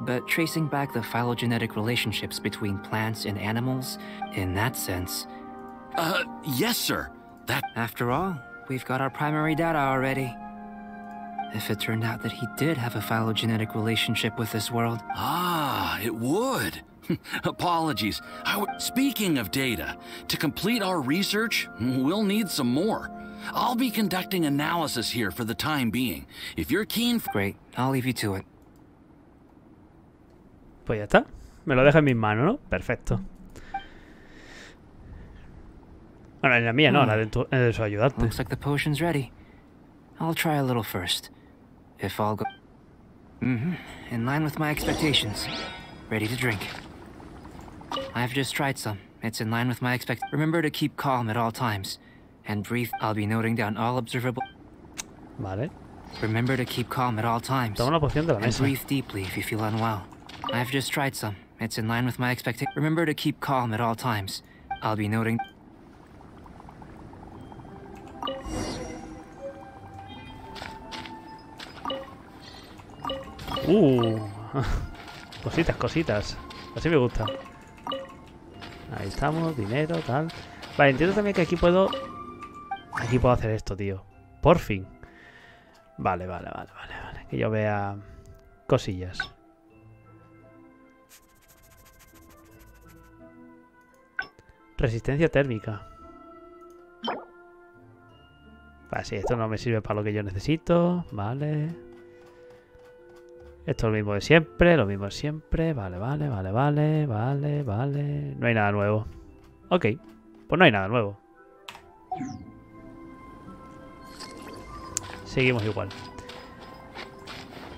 But tracing back the phylogenetic relationships between plants and animals, in that sense, Uh, yes, sir. That. after all, we've got our primary data already. If it turned out that he did have a phylogenetic relationship with this world, Ah, it would. Apologies. Speaking of data, to complete our research, we'll need some more. I'll be conducting analysis here for the time being. If you're keen for. great, I'll leave you to it. Pues ya está. Me lo deja en mis manos, ¿no? Perfecto. Bueno, en la mía no, Hmm. la de, tu- de su ayudante. Looks like the potion's ready. I'll try a little first. If all go. Mm-hmm. In line with my expectations. Ready to drink. I've just tried some. It's in line with my expect. Remember to keep calm at all times. And breathe. I'll be noting down all observable. Vale. Remember to keep calm at all times. Toma una poción de la And mesa. breathe deeply if you feel unwell. I've just tried some. It's in line with my expectation. Remember to keep calm at all times. I'll be noting. Uh. Cositas, cositas. Así me gusta. Ahí estamos, dinero, tal. Vale, entiendo también que aquí puedo... Aquí puedo hacer esto, tío. Por fin. Vale, vale, vale, vale. vale. Que yo vea cosillas. Resistencia térmica. Vale, sí, esto no me sirve para lo que yo necesito. Vale. Esto es lo mismo de siempre, lo mismo de siempre. Vale, vale, vale, vale, vale, vale. No hay nada nuevo. Ok, pues no hay nada nuevo. Seguimos igual.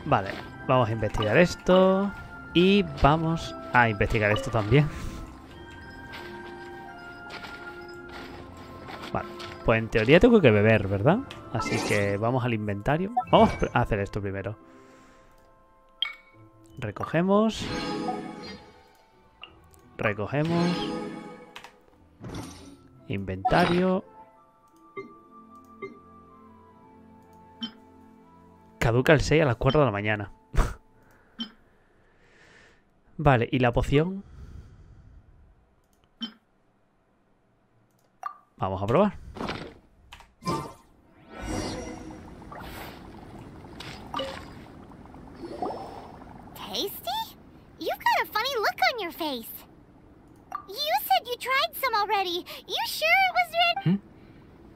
Vale, vamos a investigar esto. Y vamos a investigar esto también. Vale, pues en teoría tengo que beber, ¿verdad? Así que vamos al inventario. Vamos a hacer esto primero. Recogemos. Recogemos. Inventario. Caduca el 6 a las 4 de la mañana. vale, ¿y la poción? Vamos a probar. Tasty? You've got a funny look on your face. You said you tried some already. You sure it was red?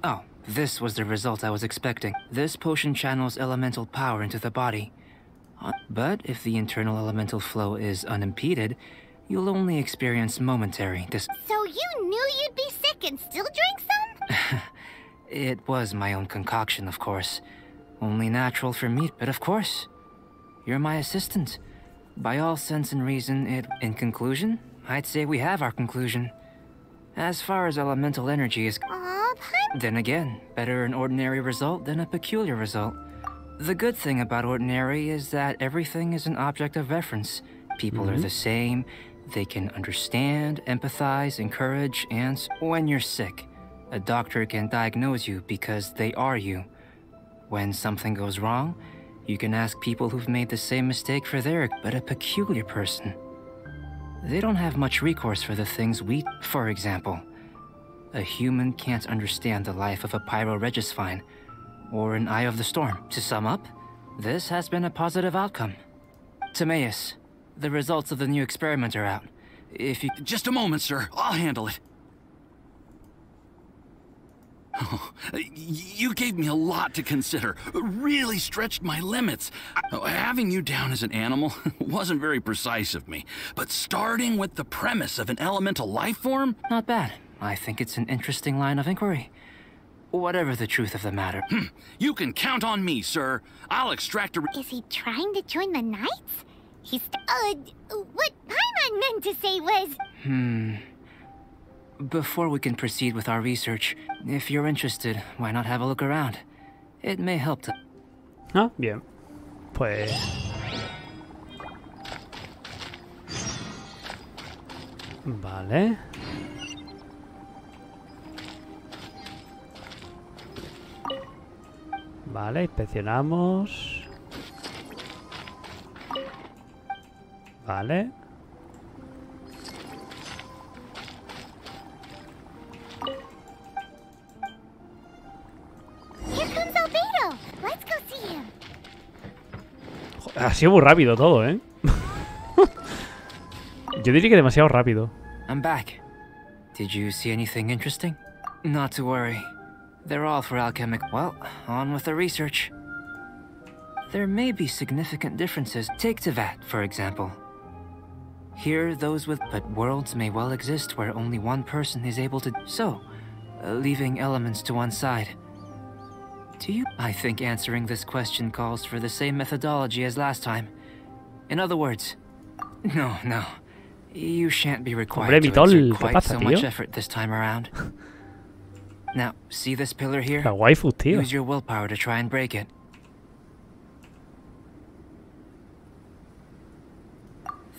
Oh, this was the result I was expecting. This potion channels elemental power into the body. Uh, But if the internal elemental flow is unimpeded, you'll only experience momentary dis- So you knew you'd be sick and still drink some? It was my own concoction, of course. Only natural for me, but of course. You're my assistant. By all sense and reason, it. In conclusion, I'd say we have our conclusion. As far as elemental energy is. Aw, Then again, better an ordinary result than a peculiar result. The good thing about ordinary is that everything is an object of reference. People are mm-hmm. the same, they can understand, empathize, encourage, and when you're sick, a doctor can diagnose you because they are you. When something goes wrong, you can ask people who've made the same mistake for their, but a peculiar person. They don't have much recourse for the things we, for example. A human can't understand the life of a pyroregisvine or an eye of the storm. To sum up, this has been a positive outcome. Timaeus, the results of the new experiment are out. If you Just a moment, sir. I'll handle it. Oh, you gave me a lot to consider. Really stretched my limits. Oh, Having you down as an animal wasn't very precise of me. But starting with the premise of an elemental life form? not bad. I think it's an interesting line of inquiry. Whatever the truth of the matter. You can count on me, sir. I'll extract a. Re- Is he trying to join the Knights? He's. Uh, what Paimon meant to say was. Hmm. Before we can proceed with our research, if you're interested, why not have a look around? It may help to. Ah, bien. Pues... Vale. Vale, inspeccionamos. Vale. Ha sido muy rápido todo, ¿eh? Yo diría que demasiado rápido. I'm back. Did you see anything interesting? Not to worry. They're all for alchemic. Well, on with the research. There may be significant differences. Take Tevat, for example. Here, those with. But worlds may well exist where only one person is able to. So, uh, leaving elements to one side. Do you? I think answering this question calls for the same methodology as last time. In other words, no, no. You shan't be required to exert quite pasa, so much tío? effort this time around. now, see this pillar here? La waifu, tío. Use your willpower to try and break it.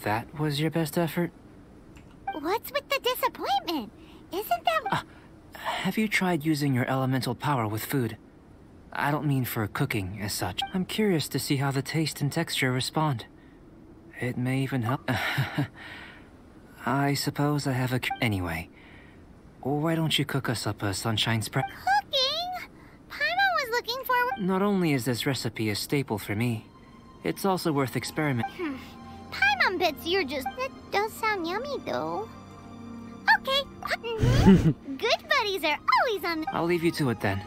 That was your best effort? What's with the disappointment? Isn't that. Ah, have you tried using your elemental power with food? I don't mean for cooking as such. I'm curious to see how the taste and texture respond. It may even help. I suppose I have a. Anyway, why don't you cook us up a sunshine spread? cooking? Paimon was looking forward. Not only is this recipe a staple for me, it's also worth experiment. Hmm. Paimon bets you're just. That does sound yummy, though. Okay. Good buddies are always on. I'll leave you to it then.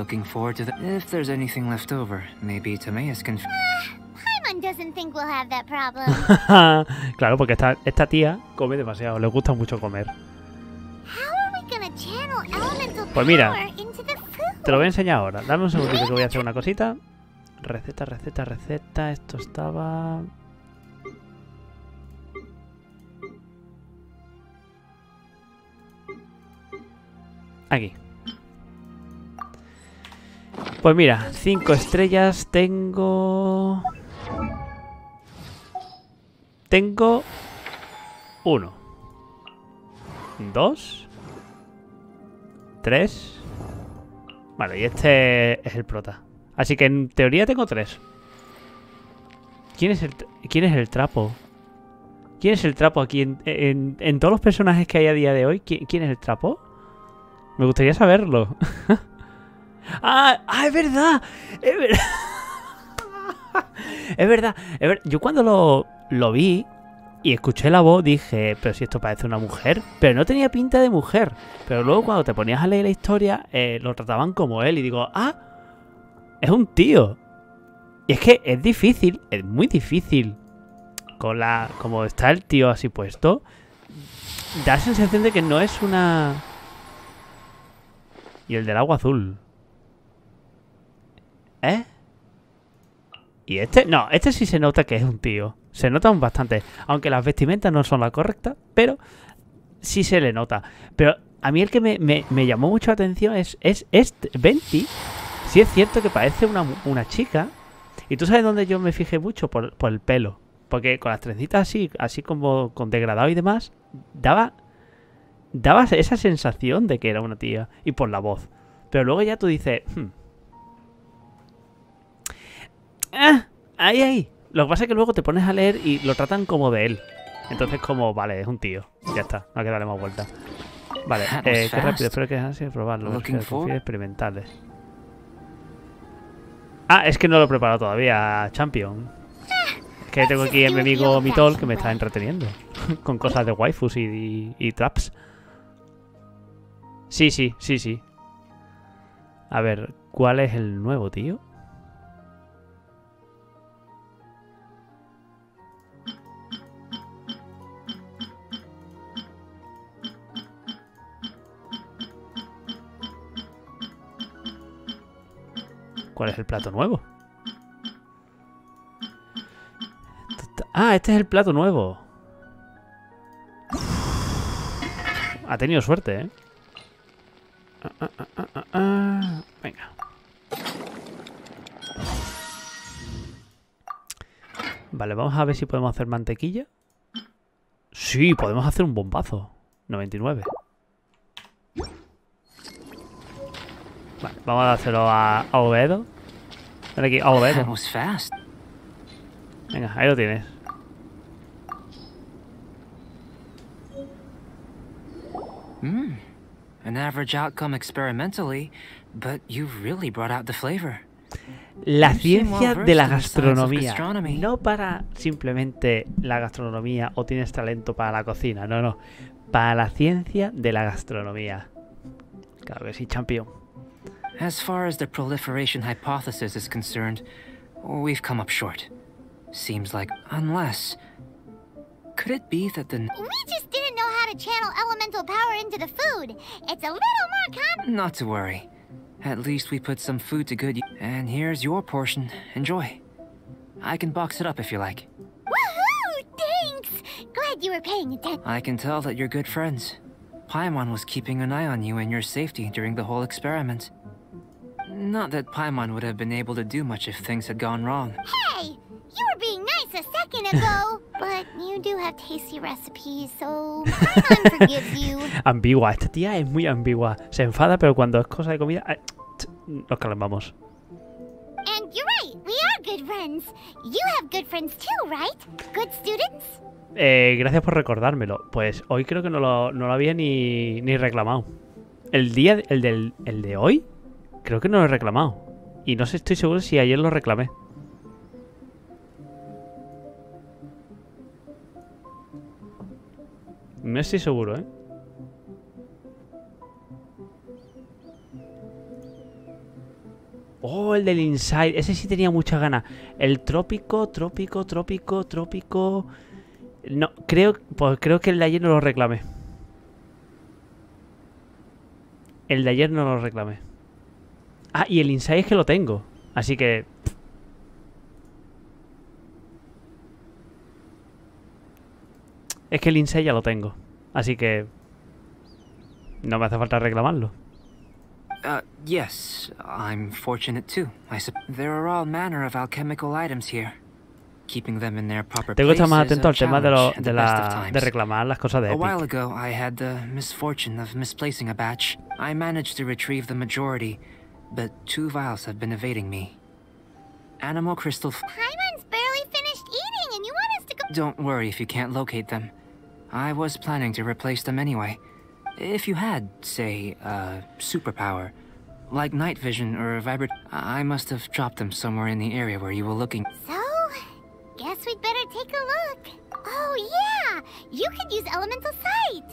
Looking forward to the. If there's anything left over, maybe Timaeus can. Paimon doesn't think we'll have that problem. claro, porque esta, esta tía come demasiado, le gusta mucho comer. How are we gonna channel elemental Pues mira. power into the food? Te lo voy a enseñar ahora. Dame un segundito que voy a hacer una cosita. Receta, receta, receta. Esto estaba... Aquí. Pues mira, cinco estrellas tengo... Tengo... Uno. Dos. Tres. Vale, y este es el prota. Así que en teoría tengo tres. ¿Quién es el, ¿quién es el trapo? ¿Quién es el trapo aquí? En, en- en todos los personajes que hay a día de hoy, ¿quién, quién es el trapo? Me gustaría saberlo. ¡Ah! ¡Ah, es verdad! ¡Es verdad! es verdad. Yo cuando lo, lo vi y escuché la voz dije, pero si esto parece una mujer. Pero no tenía pinta de mujer. Pero luego cuando te ponías a leer la historia, eh, lo trataban como él y digo, ah, es un tío. Y es que es difícil, es muy difícil. Con la. Como está el tío así puesto. Da la sensación de que no es una. Y el del agua azul. ¿Eh? Y este, no, este sí se nota que es un tío. Se nota bastante. Aunque las vestimentas no son las correctas, pero sí se le nota. Pero a mí el que me, me- llamó mucho la atención es, es este, Venti. Sí es cierto que parece una, una chica. Y tú sabes dónde yo me fijé mucho por, por el pelo. Porque con las trencitas así, así como con degradado y demás, daba, daba esa sensación de que era una tía. Y por la voz. Pero luego ya tú dices, "Hmm, Ah, ahí, ahí. Lo que pasa es que luego te pones a leer y lo tratan como de él. Entonces, como, vale, es un tío. Ya está, no hay que darle más vuelta. Vale, That eh, was qué rápido, espero que así de probarlo. Experimentales. Ah, es que no lo he preparado todavía, Champion. Es que tengo aquí a mi amigo Mitol que me está entreteniendo. Con cosas de waifus y, y- y traps. Sí, sí, sí, sí. A ver, ¿cuál es el nuevo, tío? ¿Cuál es el plato nuevo? Ah, este es el plato nuevo. Ha tenido suerte, ¿eh? Venga. Vale, vamos a ver si podemos hacer mantequilla. Sí, podemos hacer un bombazo. 99. Vale, vamos a hacerlo a, a Ovedo. Ven aquí, a fast. Venga, ahí lo tienes. Hmm. An average outcome experimentally, but you've really brought out the flavor. La ciencia de la gastronomía. No para simplemente la gastronomía o tienes talento para la cocina, no, no. Para la ciencia de la gastronomía. Claro que sí, champion. As far as the proliferation hypothesis is concerned, we've come up short. Seems like, unless. Could it be that the. We just didn't know how to channel elemental power into the food. It's a little more com- Not to worry. At least we put some food to good use. And here's your portion. Enjoy. I can box it up if you like. Woohoo! Thanks! Glad you were paying attention. I can tell that you're good friends. Paimon was keeping an eye on you and your safety during the whole experiment. Not that Paimon would have been able to do much if things had gone wrong. Hey! You were being nice a second ago. but you do have tasty recipes, so Paimon forgives you. Ambigua, esta tía es muy ambigua. Se enfada, pero cuando es cosa de comida, ay, nos calmamos. And you're right, we are good friends. You have good friends too, right? Good students? Eh, gracias por recordármelo. Pues hoy creo que no lo, no lo había ni, ni reclamado. El día, el, del, el de hoy, Creo que no lo he reclamado. Y no estoy seguro si ayer lo reclamé. No estoy seguro, ¿eh? Oh, el del Inside. Ese sí tenía muchas ganas. El trópico, trópico, trópico, trópico. No, creo, pues creo que el de ayer no lo reclamé. El de ayer no lo reclamé. Ah, y el Inside es que lo tengo. Así que. Es que el Inside ya lo tengo. Así que. No me hace falta reclamarlo. Uh, yes, I'm fortunate too. I there are all manner of alchemical items here. Keeping them in their proper Tengo que estar más atento a al tema de, lo, de, la, de reclamar las cosas de A while Epic. ago, I had the misfortune of misplacing a batch. I managed to retrieve the majority, but two vials have been evading me. Animal crystal. Paimon's barely finished eating, and you want us to go. Don't worry if you can't locate them. I was planning to replace them anyway. If you had, say, a superpower, like night vision or vibrat, I must have dropped them somewhere in the area where you were looking. So, guess we'd better take a look. Oh, yeah! You could use elemental sight!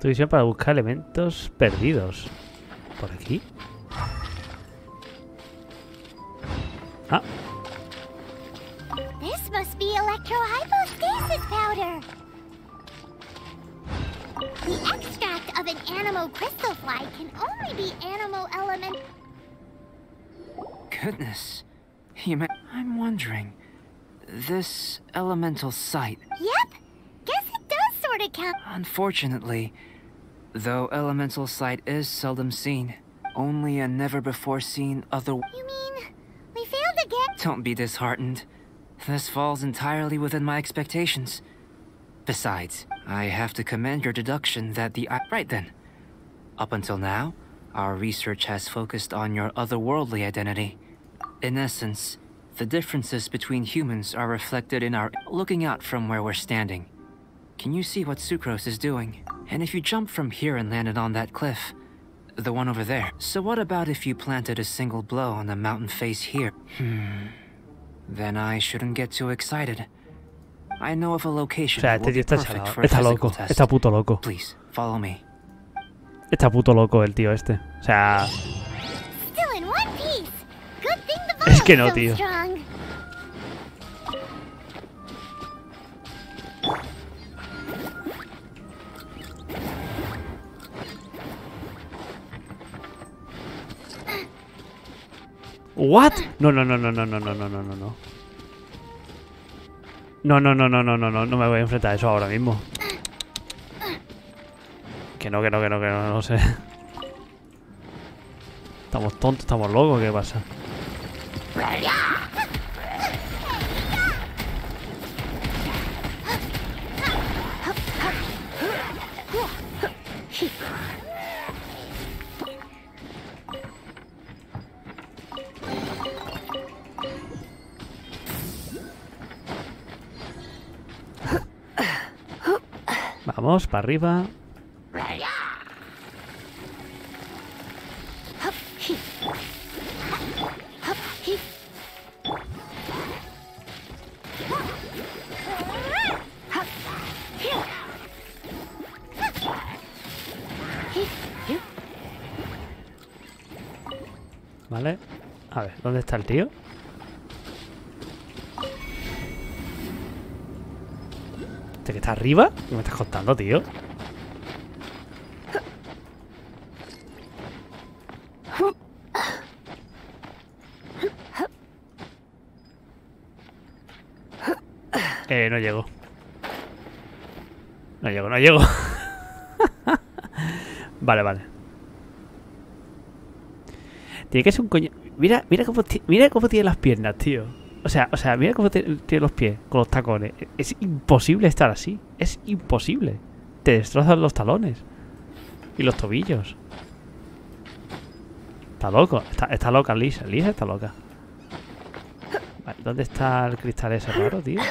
Tu visión para buscar elementos perdidos. ¿Por aquí? Ah, This must be electrohypostasis powder! The extract of an animal crystal fly can only be animal element. Goodness. You I'm wondering. This elemental sight, Yep! Guess it does sort of count. unfortunately, though elemental sight is seldom seen, only a never before seen other. You mean, we failed again? Don't be disheartened. This falls entirely within my expectations. Besides, I have to commend your deduction that the. Right then. Up until now, our research has focused on your otherworldly identity. In essence, the differences between humans are reflected in our looking out from where we're standing. Can you see what Sucrose is doing? And if you jump from here and landed on that cliff, the one over there. So what about if you planted a single blow on the mountain face here? Hmm. Then I shouldn't get too excited. I know of a location sea, that este tío está chalado. Está loco. test. Está puto loco. Please, follow me. Está puto loco el tío este. O sea, que no, tío. ¿What? No, no, no, no, no, no, no, no, no, no, no. No, no, no, no, no, no, no, no me voy a enfrentar a eso ahora mismo. Que no, que no, que no, que no, no sé. Estamos tontos, estamos locos, ¿qué pasa? Vamos, para arriba. Tío? ¿Este que está arriba? ¿Qué me estás contando, tío? Eh, no llego. No llego, no llego. vale, vale. Tiene que ser un coño. Mira, mira cómo, mira cómo tiene las piernas, tío. O sea, o sea, mira cómo tiene los pies con los tacones. Es imposible estar así. Es imposible. Te destrozan los talones. Y los tobillos. Está loco. Está, está loca Lisa. Lisa está loca. Vale, ¿Dónde está el cristal ese raro, tío?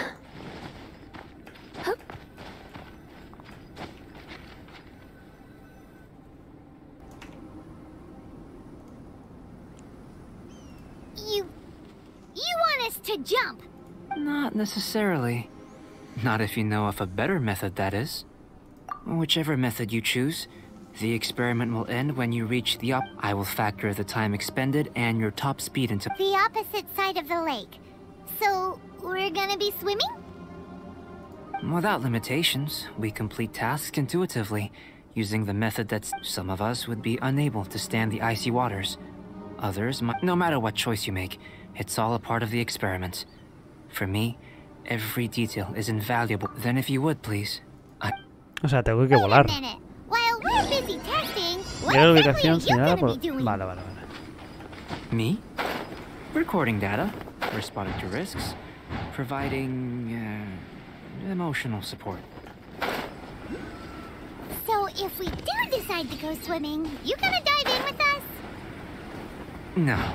Necessarily. Not if you know of a better method, that is. Whichever method you choose, the experiment will end when you reach the up. I will factor the time expended and your top speed into. The opposite side of the lake. So, we're gonna be swimming? Without limitations, we complete tasks intuitively, using the method that some of us would be unable to stand the icy waters. Others might. No matter what choice you make, it's all a part of the experiment. For me, every detail is invaluable. Then, if you would, please. I. O sea, tengo que Wait a volar. minute. While we're busy Mira la ubicación are señalada por... Vale, vale, vale. Me? Recording data, responding to risks, providing uh, emotional support. So, if we do decide to go swimming, you gonna dive in with us? No.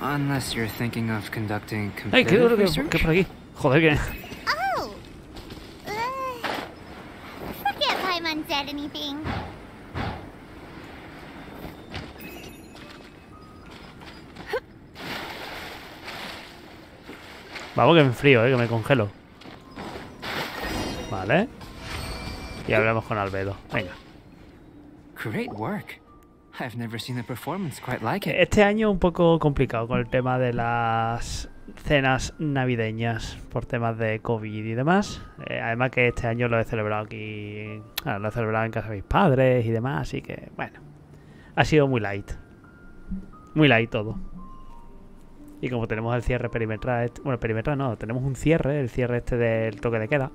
Unless you're thinking of conducting ¡Ay, qué duro competitive que, que research. Joder, que... Oh! Uh, forget Paimon said anything. Vamos que me enfrío, eh, que me congelo. Vale. Y hablamos con Albedo. Venga. Great work. I've never seen a performance quite like it. Este año un poco complicado con el tema de las cenas navideñas por temas de COVID y demás. Eh, además que este año lo he celebrado aquí, ah, lo he celebrado en casa de mis padres y demás, así que bueno, ha sido muy light. Muy light todo. Y como tenemos el cierre perimetral, bueno, perimetral no, tenemos un cierre, el cierre este del toque de queda.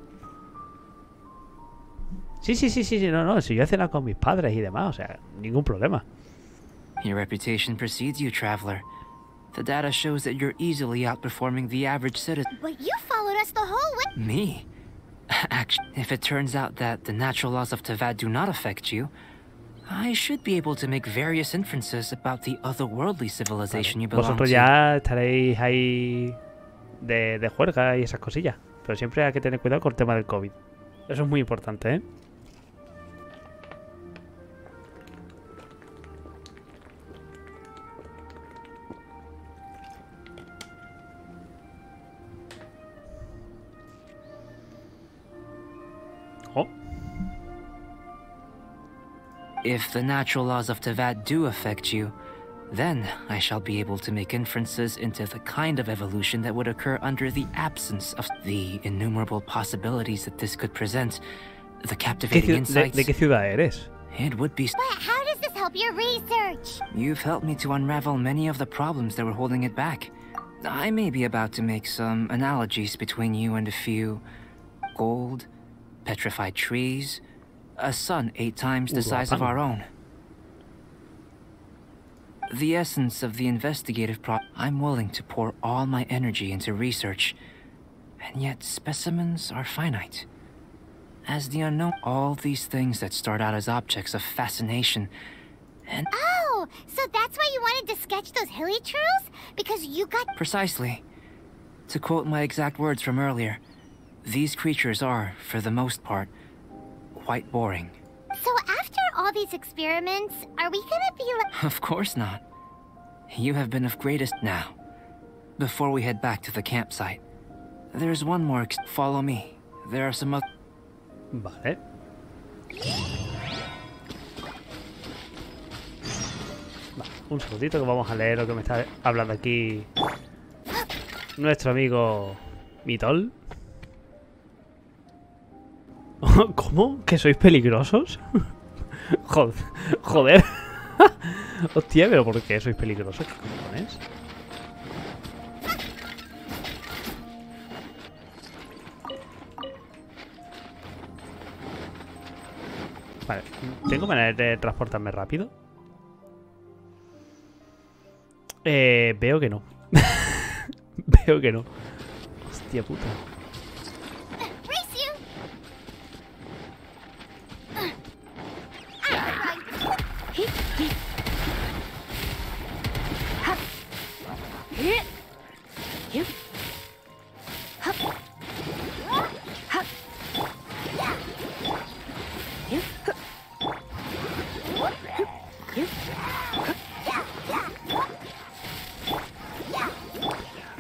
Sí, sí, sí, sí, sí, no, no, si yo he cenado con mis padres y demás, o sea, ningún problema. Your reputation precedes you. The data shows that you're easily outperforming the average citizen. But you followed us the whole way. Me? Actually, if it turns out that the natural laws of Tavad do not affect you, I should be able to make various inferences about the otherworldly civilization you belong Vosotros to. ya estaréis ahí de, de juerga y esas cosillas. Pero siempre hay que tener cuidado con el tema del COVID. Eso es muy importante, ¿eh? If the natural laws of Tavad do affect you, then I shall be able to make inferences into the kind of evolution that would occur under the absence of the innumerable possibilities that this could present. The captivating ciu- de, insights. de qué ciudad eres? It would be. But how does this help your research? You've helped me to unravel many of the problems that were holding it back. I may be about to make some analogies between you and a few gold, petrified trees, a sun eight times the size of our own. The essence of the investigative pro. I'm willing to pour all my energy into research, and yet specimens are finite. As the unknown, all these things that start out as objects of fascination and Oh, so that's why you wanted to sketch those hilly trails? Because you got. Precisely. To quote my exact words from earlier, these creatures are, for the most part, quite boring. So after all these experiments, are we gonna be like. Of course not. You have been of greatest now. Before we head back to the campsite, there's one more. Ex- Follow me. There are some other. Vale. Vale, un segundito que vamos a leer lo que me está hablando aquí nuestro amigo Mitol. ¿Cómo? ¿Que sois peligrosos? Joder. Hostia, pero ¿por qué sois peligrosos? ¿Qué cojones? Vale, ¿tengo manera de transportarme rápido? Eh, veo que no. veo que no. Hostia puta. Race you! Ah,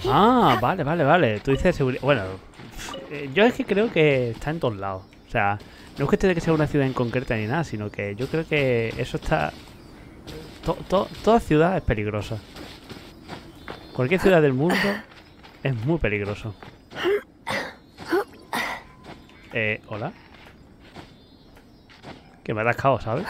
Ah, vale, vale, vale. Tú dices seguridad. Bueno, eh, yo es que creo que está en todos lados. O sea, no es que tenga que ser una ciudad en concreta ni nada, sino que yo creo que eso está. to- to- toda ciudad es peligrosa. Cualquier ciudad del mundo es muy peligroso. Eh, hola. Que me ha atascado, ¿sabes?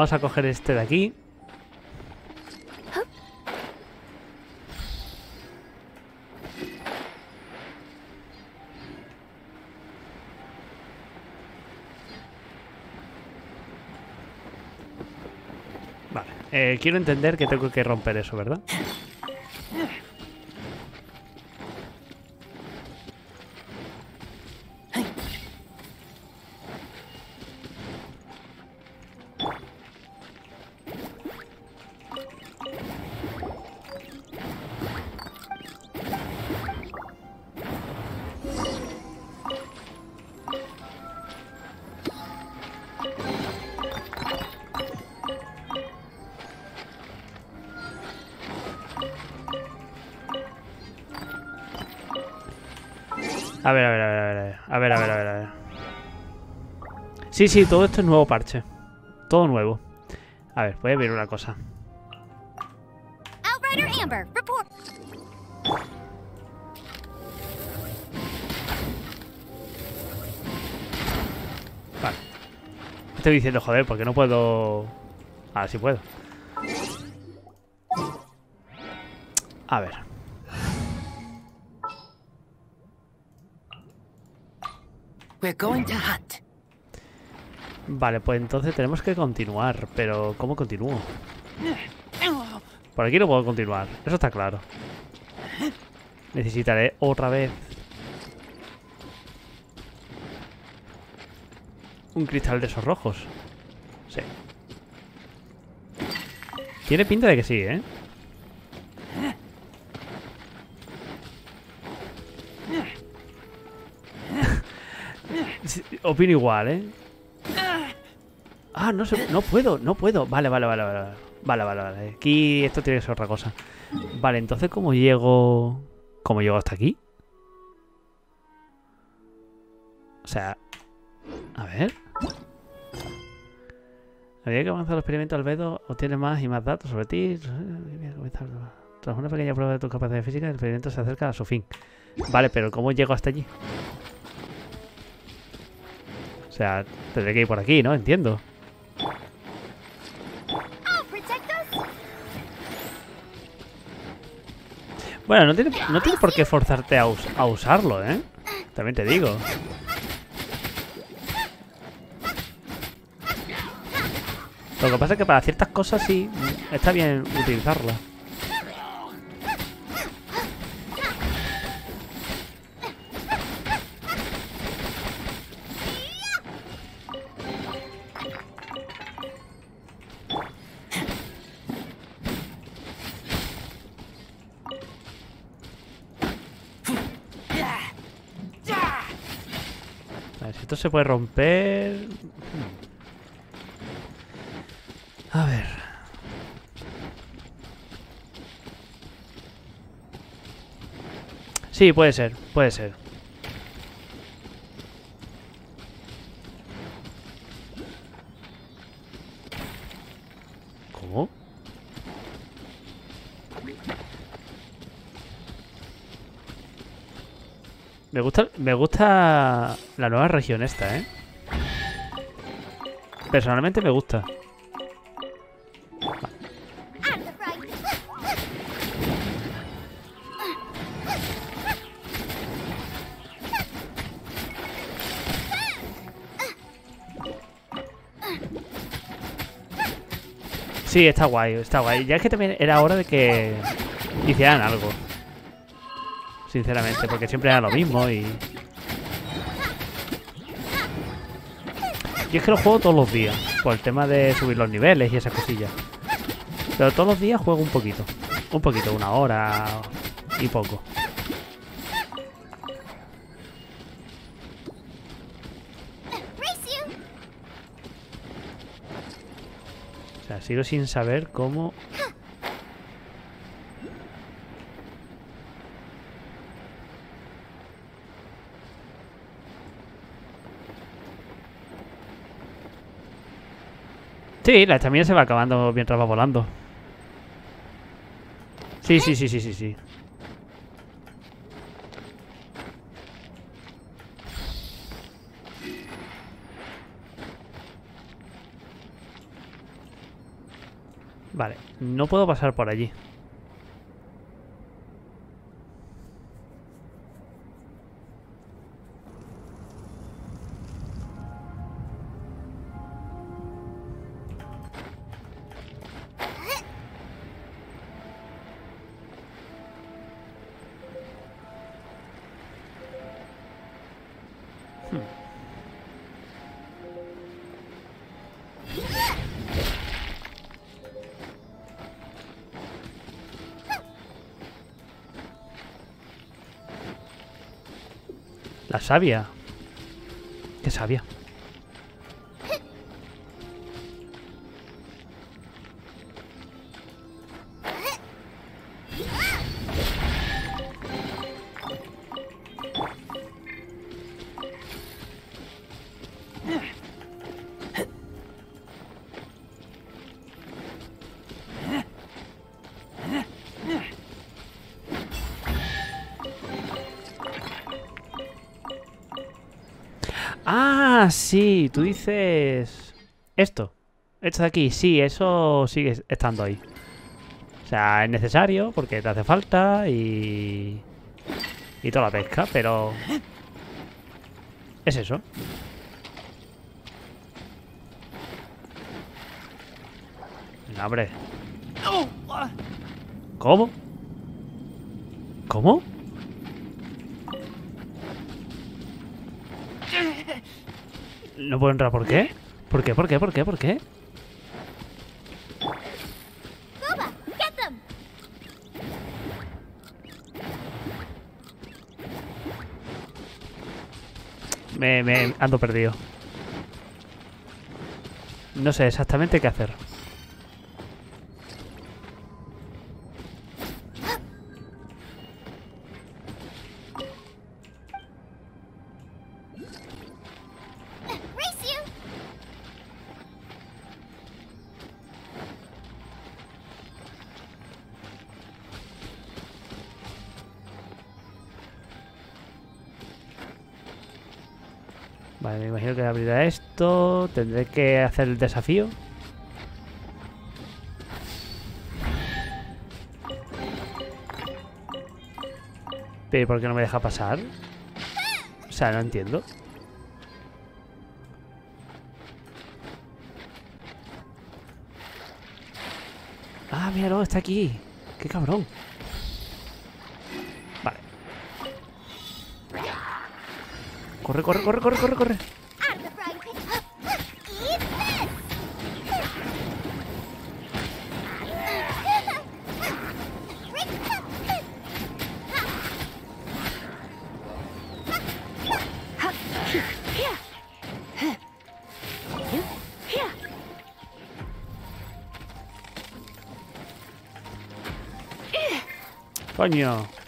Vamos a coger este de aquí. Vale, eh, quiero entender que tengo que romper eso, ¿verdad? Sí, sí, todo esto es nuevo parche. Todo nuevo. A ver, voy a ver una cosa. Outrider Amber, report. Vale. Estoy diciendo, joder, porque no puedo... Ahora sí puedo. A ver. Vale, pues entonces tenemos que continuar. Pero, ¿cómo continúo? Por aquí no puedo continuar. Eso está claro. Necesitaré otra vez... Un cristal de esos rojos. Sí. Tiene pinta de que sí, ¿eh? Opino igual, ¿eh? Ah, no no puedo, no puedo. Vale, vale, vale, vale. Vale, vale, vale. Aquí esto tiene que ser otra cosa. Vale, entonces ¿cómo llego? ¿Cómo llego hasta aquí? O sea, a ver. A medida que avanza el experimento albedo, obtiene más y más datos sobre ti. Tras una pequeña prueba de tu capacidad física, el experimento se acerca a su fin. Vale, pero ¿cómo llego hasta allí? O sea, tendré que ir por aquí, ¿no? Entiendo. Bueno, no tiene, no tiene por qué forzarte a, us- a usarlo, ¿eh? También te digo. Lo que pasa es que para ciertas cosas sí está bien utilizarla. Esto se puede romper... A ver... Sí, puede ser, puede ser. ¿Cómo? Me gusta, la nueva región esta, ¿eh? Personalmente me gusta. Sí, está guay, está guay. Ya es que también era hora de que hicieran algo. Sinceramente, porque siempre era lo mismo y... Yo es que lo juego todos los días, por el tema de subir los niveles y esas cosillas. Pero todos los días juego un poquito. Un poquito, una hora y poco. O sea, sigo sin saber cómo... Sí, la estamina se va acabando mientras va volando. Sí, sí, sí, sí, sí, sí. Vale, no puedo pasar por allí. Sabia. ¿Qué sabia? Sí, tú dices... Esto. Esto de aquí, sí, eso sigue estando ahí. O sea, es necesario porque te hace falta y... Y toda la pesca, pero... Es eso. Hombre. ¿Cómo? ¿Cómo? No puedo entrar, ¿por qué? ¿Por qué? ¿Por qué? ¿Por qué? ¿Por qué? Me, me ando perdido. No sé exactamente qué hacer. Tendré que hacer el desafío. ¿Pero por qué no me deja pasar? O sea, no entiendo. Ah, míralo, está aquí. Qué cabrón. Vale. Corre, corre, corre, corre, corre, corre. Coño. Boba,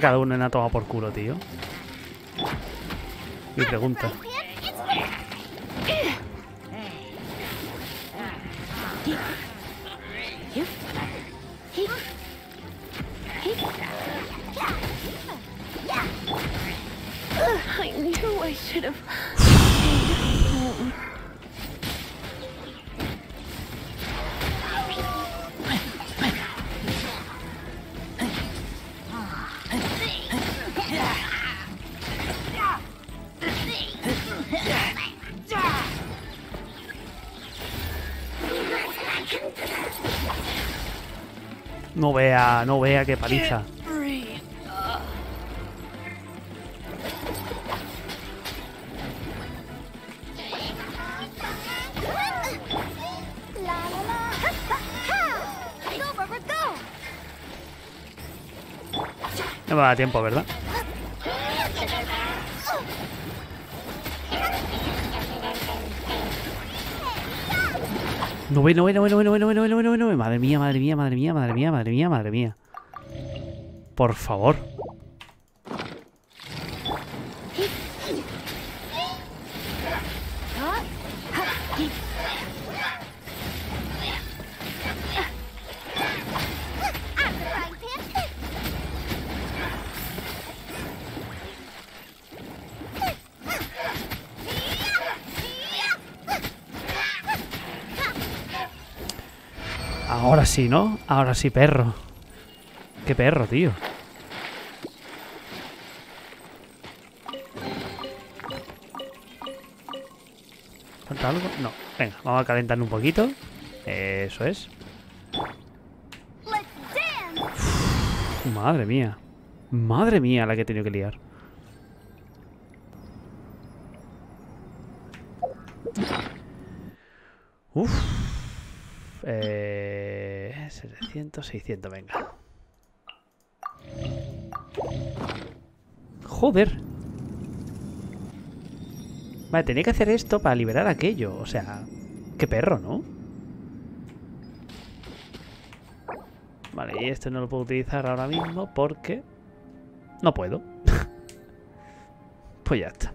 cada uno en la toma por culo, tío? Mi pregunta. no vea qué paliza. No me da tiempo, ¿verdad? No ve, no ve, no ve, no ve, no ve, no ve, no ve, no ve, no ve. Madre mía, madre mía, madre mía, madre mía, madre mía, madre mía. Por favor. Sí, ¿no? Ahora sí, perro. Qué perro, tío. ¿Falta algo? No. Venga, vamos a calentar un poquito. Eso es. Madre mía. Madre mía la que he tenido que liar. Uf. Eh, 700, 600, venga. Joder. Vale, tenía que hacer esto para liberar aquello. O sea, qué perro, ¿no? Vale, y este no lo puedo utilizar ahora mismo porque no puedo. pues ya está.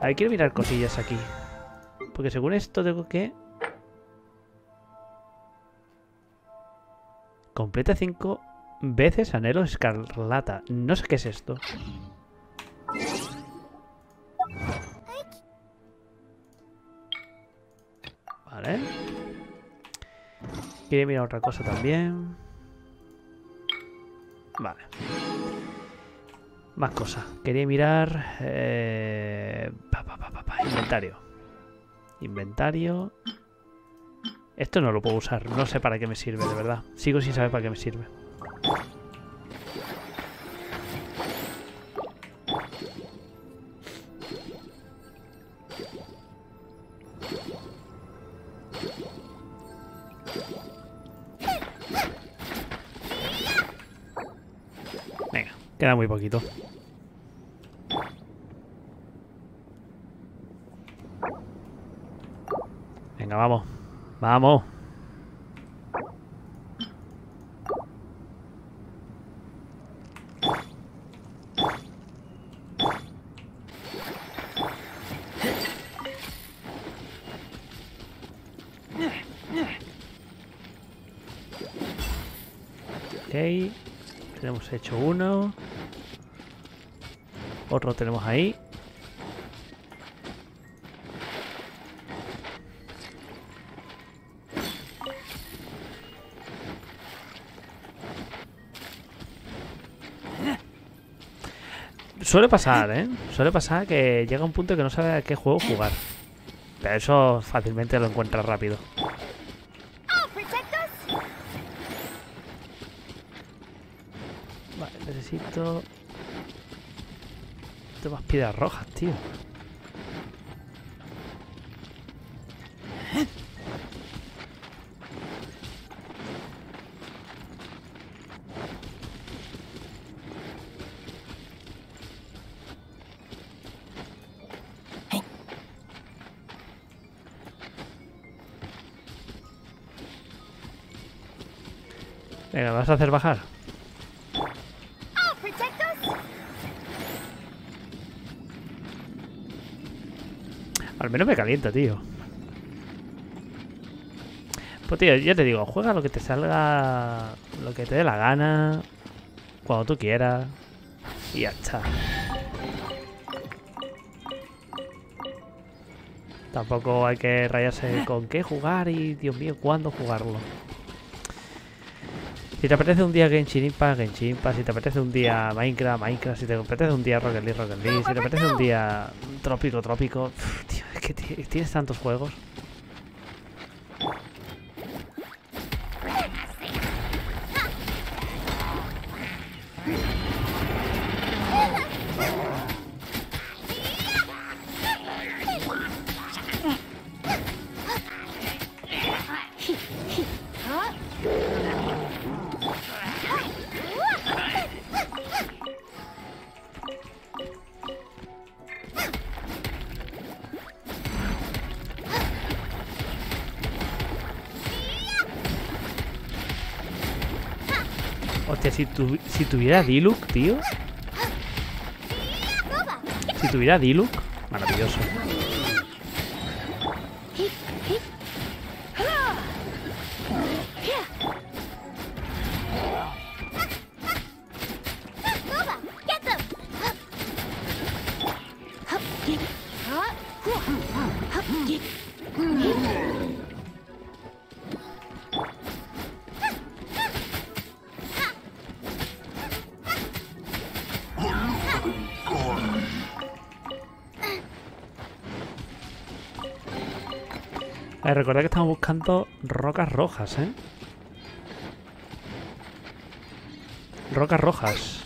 A ver, quiero mirar cosillas aquí. Porque según esto tengo que... Completa cinco veces anhelo escarlata. No sé qué es esto. Vale. Quiero mirar otra cosa también. Vale. Más cosas. Quería mirar... eh, pa, pa, Inventario. Inventario. Esto no lo puedo usar. No sé para qué me sirve, de verdad. Sigo sin saber para qué me sirve. Venga, queda muy poquito. Venga, vamos. Vamos. Tenemos hecho uno. Otro tenemos ahí. Suele pasar, ¿eh? Suele pasar que llega un punto que no sabe a qué juego jugar. Pero eso fácilmente lo encuentras rápido. Vale, necesito... Más piedras rojas, tío. Vas a hacer bajar? Us. Al menos me calienta, tío. Pues tío, ya te digo, juega lo que te salga, lo que te dé la gana, cuando tú quieras, y ya está. Tampoco hay que rayarse con qué jugar y, Dios mío, cuándo jugarlo. Si te apetece un día Genshin Impact, Genshin Impact. Si te apetece un día Minecraft, Minecraft. Si te apetece un día Rocket League, Rocket League. Si te apetece un día Trópico, Trópico. Tío, es que ti- tienes tantos juegos. Si, tu- si tuviera Diluc, tío. Si tuviera Diluc, maravilloso. Recordad que estamos buscando rocas rojas, ¿eh? Rocas rojas.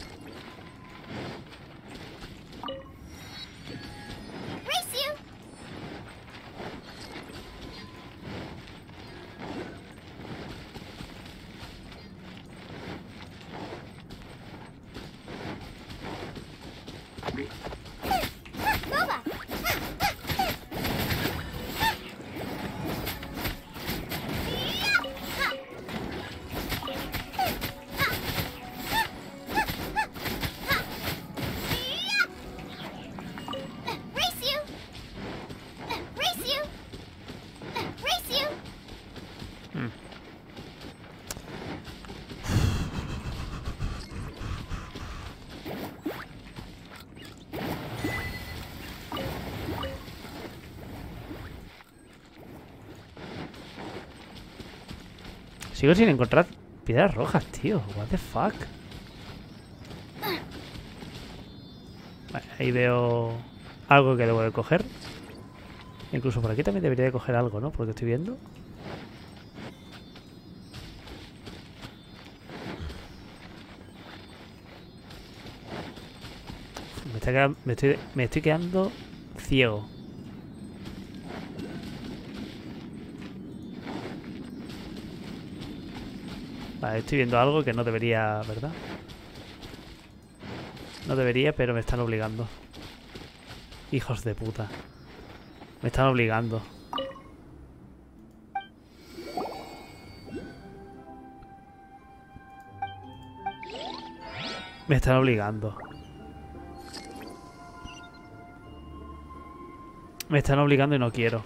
Sigo sin encontrar piedras rojas, tío. What the fuck. Vale, ahí veo algo que debo de coger. Incluso por aquí también debería de coger algo, ¿no? Porque estoy viendo. Me, me estoy quedando ciego. Vale, estoy viendo algo que no debería, ¿verdad? No debería, pero me están obligando. Hijos de puta. Me están obligando. Me están obligando. Me están obligando y no quiero.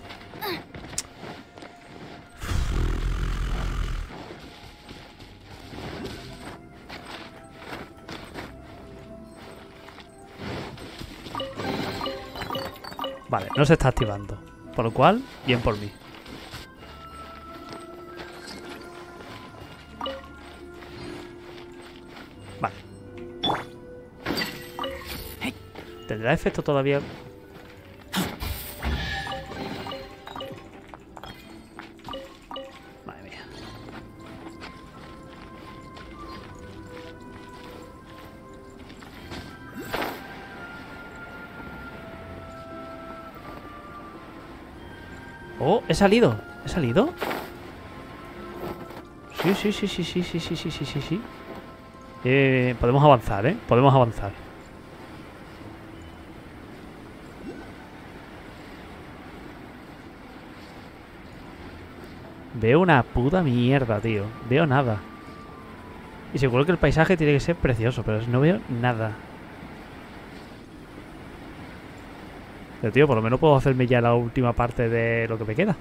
No se está activando. Por lo cual, bien por mí. Vale. ¿Tendrá efecto todavía? He salido. ¿He salido? Sí, sí, sí, sí, sí, sí, sí, sí, sí, sí, sí. Eh, podemos avanzar, ¿eh? Podemos avanzar. Veo una puta mierda, tío. Veo nada. Y seguro que el paisaje tiene que ser precioso, pero no veo nada. Pero tío, por lo menos puedo hacerme ya la última parte de lo que me queda.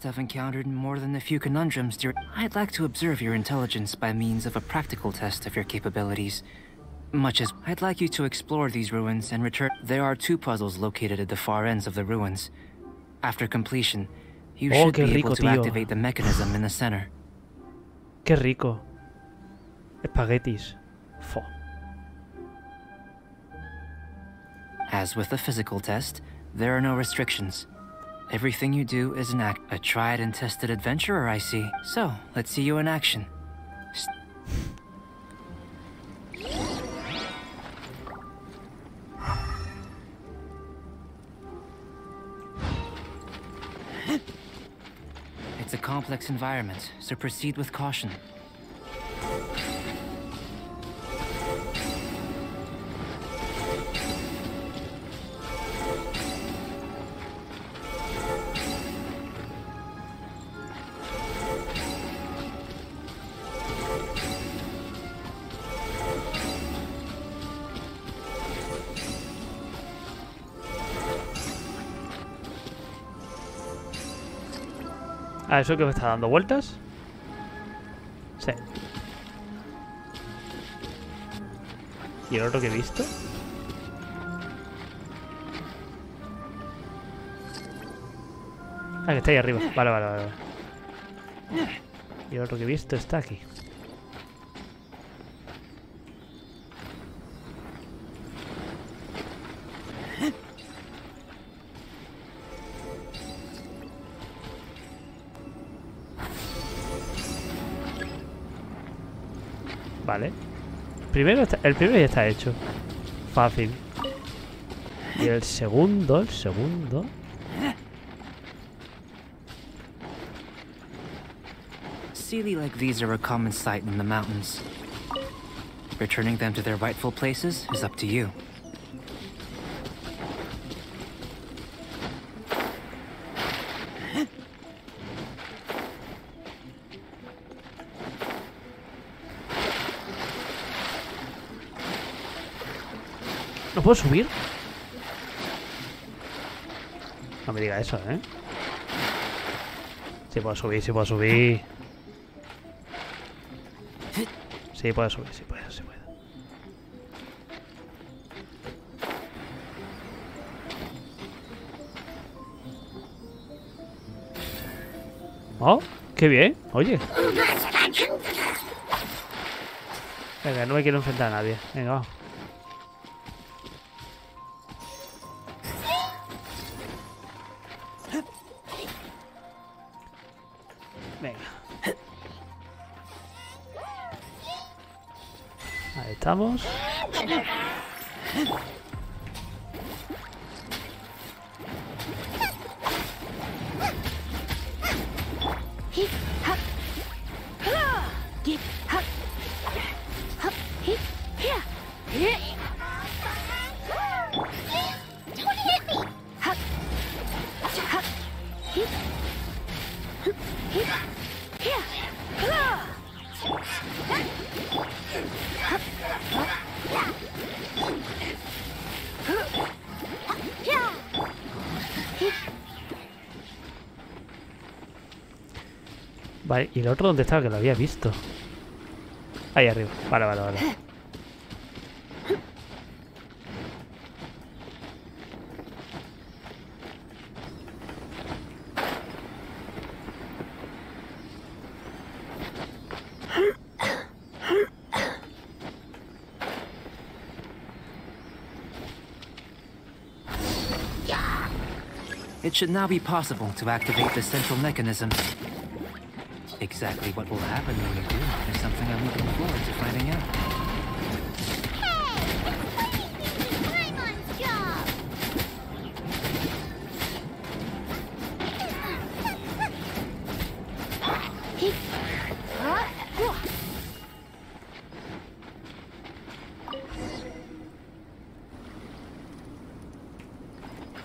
Must have encountered more than a few conundrums during. I'd like to observe your intelligence by means of a practical test of your capabilities. Much as I'd like you to explore these ruins and return. There are two puzzles located at the far ends of the ruins. After completion, you Oh, should be rico, able to tío. activate the mechanism in the center. Qué rico. Espaguetis. Fo. As with the physical test, there are no restrictions. Everything you do is an act. A tried and tested adventurer, I see. So, let's see you in action. S- It's a complex environment, so proceed with caution. Ah, ¿eso que me está dando vueltas? Sí. ¿Y el otro que he visto? Ah, que está ahí arriba. Vale, vale, vale. Y el otro que he visto está aquí. Primero está- el primero ya está hecho. Fácil. Y el segundo, el segundo. Sealy like these are a common sight in the mountains. Returning them to their rightful places is up to you. ¿No puedo subir? No me diga eso, ¿eh? Sí puedo subir, sí puedo subir. Sí puedo subir, sí puedo, sí puedo. Oh, qué bien. Oye. Venga, no me quiero enfrentar a nadie. Venga, va. Estamos. Vale, ¿y el otro dónde estaba? Que lo había visto. Ahí arriba. Vale, vale, vale. It should now be possible to activate the central mechanism. Exactly what will happen when you do is something I'm looking forward to finding out.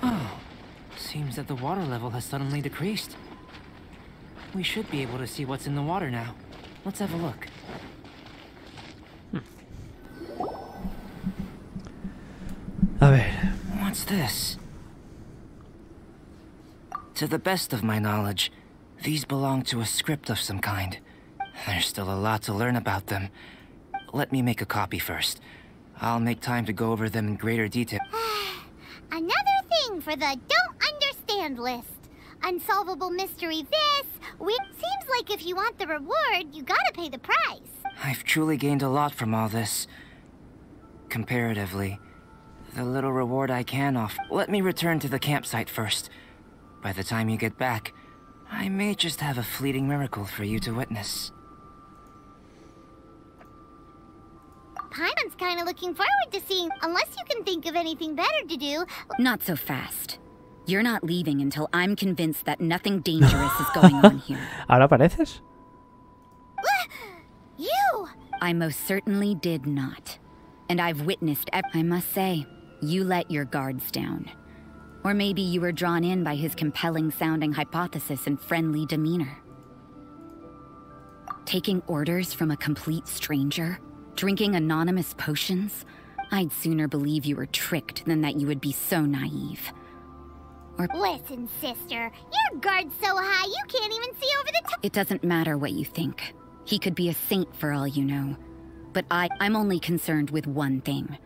Oh, seems that the water level has suddenly decreased. We should be able to see what's in the water now. Let's have a look. A ver. What's this? To the best of my knowledge, these belong to a script of some kind. There's still a lot to learn about them. Let me make a copy first. I'll make time to go over them in greater detail. Another thing for the don't understand list. Unsolvable mystery this. We seems like if you want the reward, you gotta pay the price. I've truly gained a lot from all this. Comparatively, the little reward I can offer. Let me return to the campsite first. By the time you get back, I may just have a fleeting miracle for you to witness. Paimon's kinda looking forward to seeing, unless you can think of anything better to do. Not so fast. You're not leaving until I'm convinced that nothing dangerous is going on here. ¿Ahora apareces? You! I most certainly did not. And I've witnessed ev- I must say, you let your guards down. Or maybe you were drawn in by his compelling sounding hypothesis and friendly demeanor. Taking orders from a complete stranger? Drinking anonymous potions? I'd sooner believe you were tricked than that you would be so naive. Listen, sister, your guard's so high you can't even see over the top. It doesn't matter what you think. He could be a saint for all you know. But I, I'm only concerned with one thing.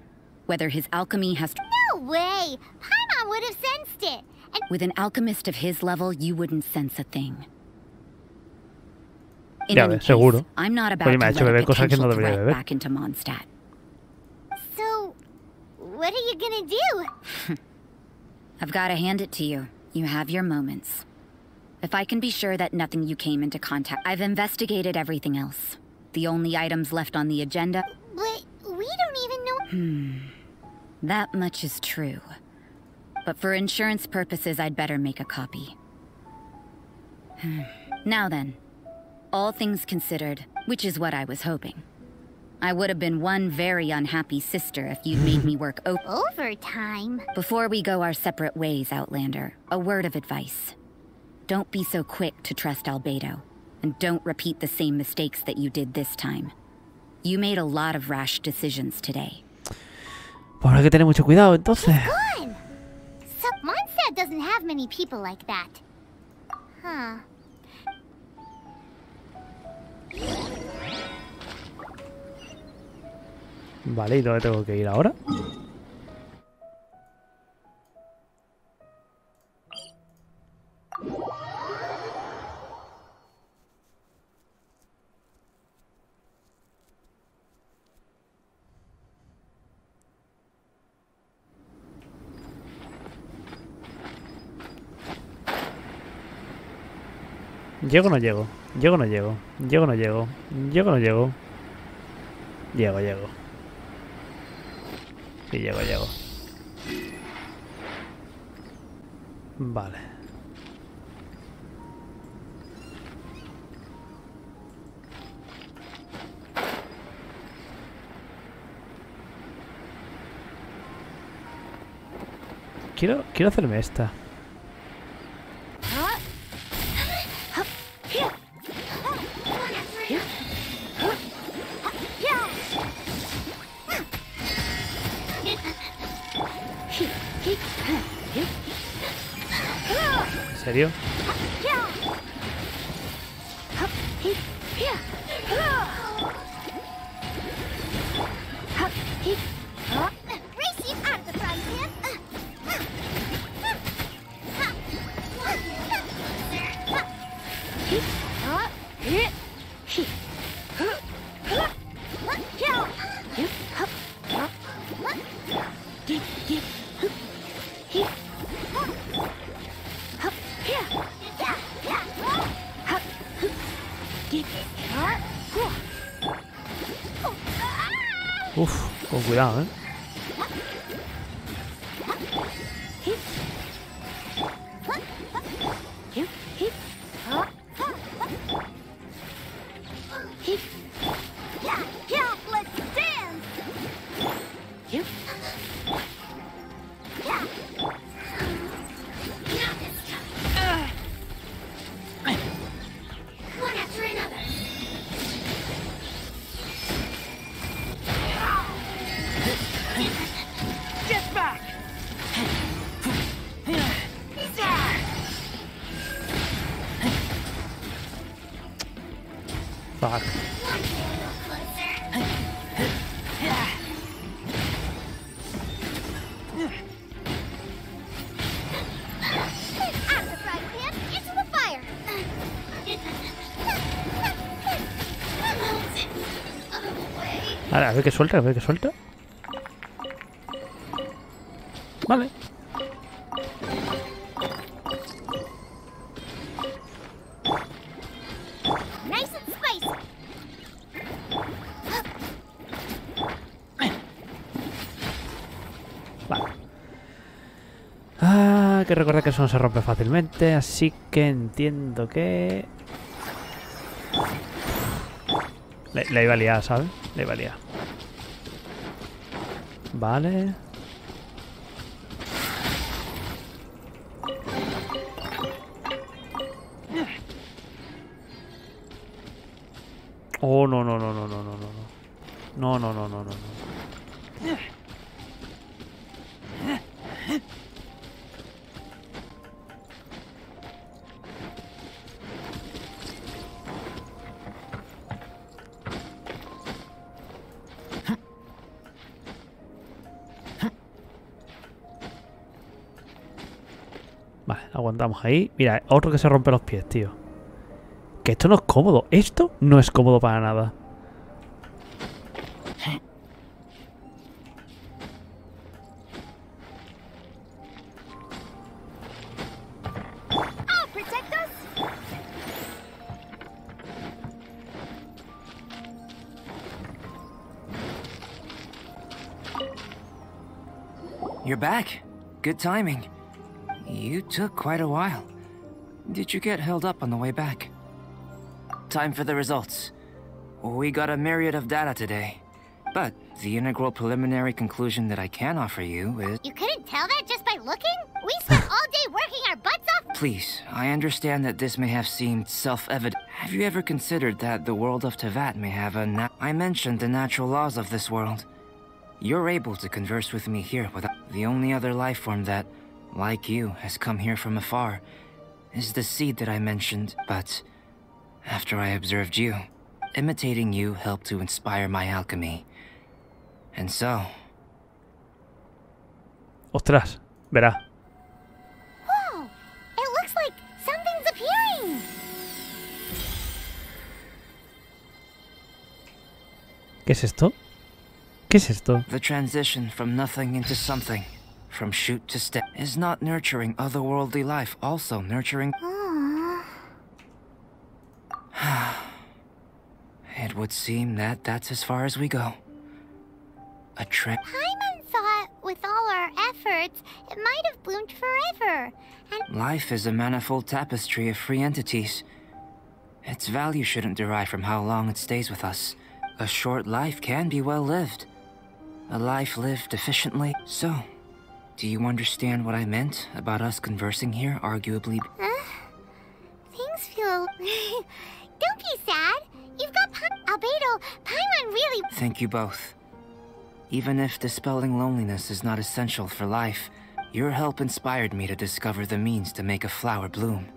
Whether his alchemy has No way! Paimon would have sensed it. And With an alchemist of his level, you wouldn't sense a thing. In Ya any ves, case, seguro. I'm not about Oye, me to ha hecho let a beber cosas que no debería beber. back into Mondstadt. so, what are you gonna do? I've got to hand it to you. You have your moments. If I can be sure that nothing you came into contact, I've investigated everything else. The only items left on the agenda, But we don't even know. Hmm. that much is true. But for insurance purposes, I'd better make a copy. now then, all things considered, which is what I was hoping. I would have been one very unhappy sister if you'd made me work o- Overtime. Before we go our separate ways, Outlander, a word of advice. Don't be so quick to trust Albedo, and don't repeat the same mistakes that you did this time. You made a lot of rash decisions today. Pues habrá que tener mucho cuidado entonces. Gone! So, Mondstadt doesn't have many people like that. Huh. Vale, ¿y dónde tengo que ir ahora? ¿Llego no llego? ¿Llego no llego? ¿Llego no llego? ¿Llego no llego? Llego, llego. Sí, llego, llego. Vale. Quiero, quiero hacerme esta. ¿En ver qué suelta, a ver qué suelta. Vale. Ah, que recordar que eso no se rompe fácilmente, así que entiendo que... Le, le iba a liar, ¿sabes? Le iba a liar. Vale. Aguantamos ahí. Mira, otro que se rompe los pies, tío. Que esto no es cómodo. Esto no es cómodo para nada. Us. You're back. Good timing. You took quite a while. Did you get held up on the way back? Time for the results. We got a myriad of data today. But the integral preliminary conclusion that I can offer you is... You couldn't tell that just by looking? We spent all day working our butts off. Please, I understand that this may have seemed self-evident. Have you ever considered that the world of Tevat may have a na- I mentioned the natural laws of this world. You're able to converse with me here without... The only other life form that, like you, has come here from afar is the seed that I mentioned, but after I observed you, imitating you helped to inspire my alchemy. And so, Ostras, verá. Whoa! It looks like something's appearing. ¿Qué es esto? ¿Qué es esto? the transition from nothing into something, from shoot to step, is not nurturing otherworldly life, also nurturing. It would seem that that's as far as we go. A trip. Paimon thought, with all our efforts, it might have bloomed forever. And Life is a manifold tapestry of free entities. Its value shouldn't derive from how long it stays with us. A short life can be well lived. A life lived efficiently. So, do you understand what I meant about us conversing here, arguably? things feel. Don't be sad. You've got pa- Albedo. Paimon really. Thank you both. Even if dispelling loneliness is not essential for life, your help inspired me to discover the means to make a flower bloom.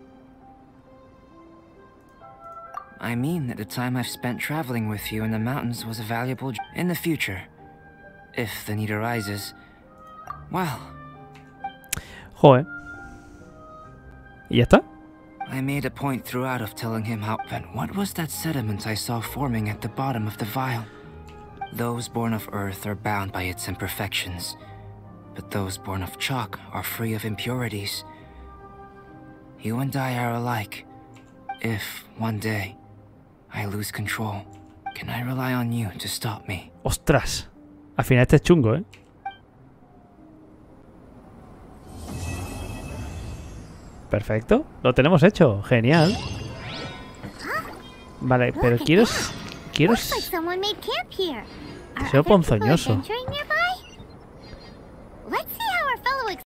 I mean that the time I've spent traveling with you in the mountains was a valuable j- in the future. If the need arises, well, Joder. ¿Y ya está? I made a point throughout of telling him how. But what was that sediment I saw forming at the bottom of the vial? Those born of earth are bound by its imperfections, but those born of chalk are free of impurities. You and I are alike. If, one day, I lose control, can I rely on you to stop me? Ostras. Al final este es chungo, ¿eh? Perfecto. Lo tenemos hecho. Genial. Vale, pero quiero... Quiero... People ponzoñoso.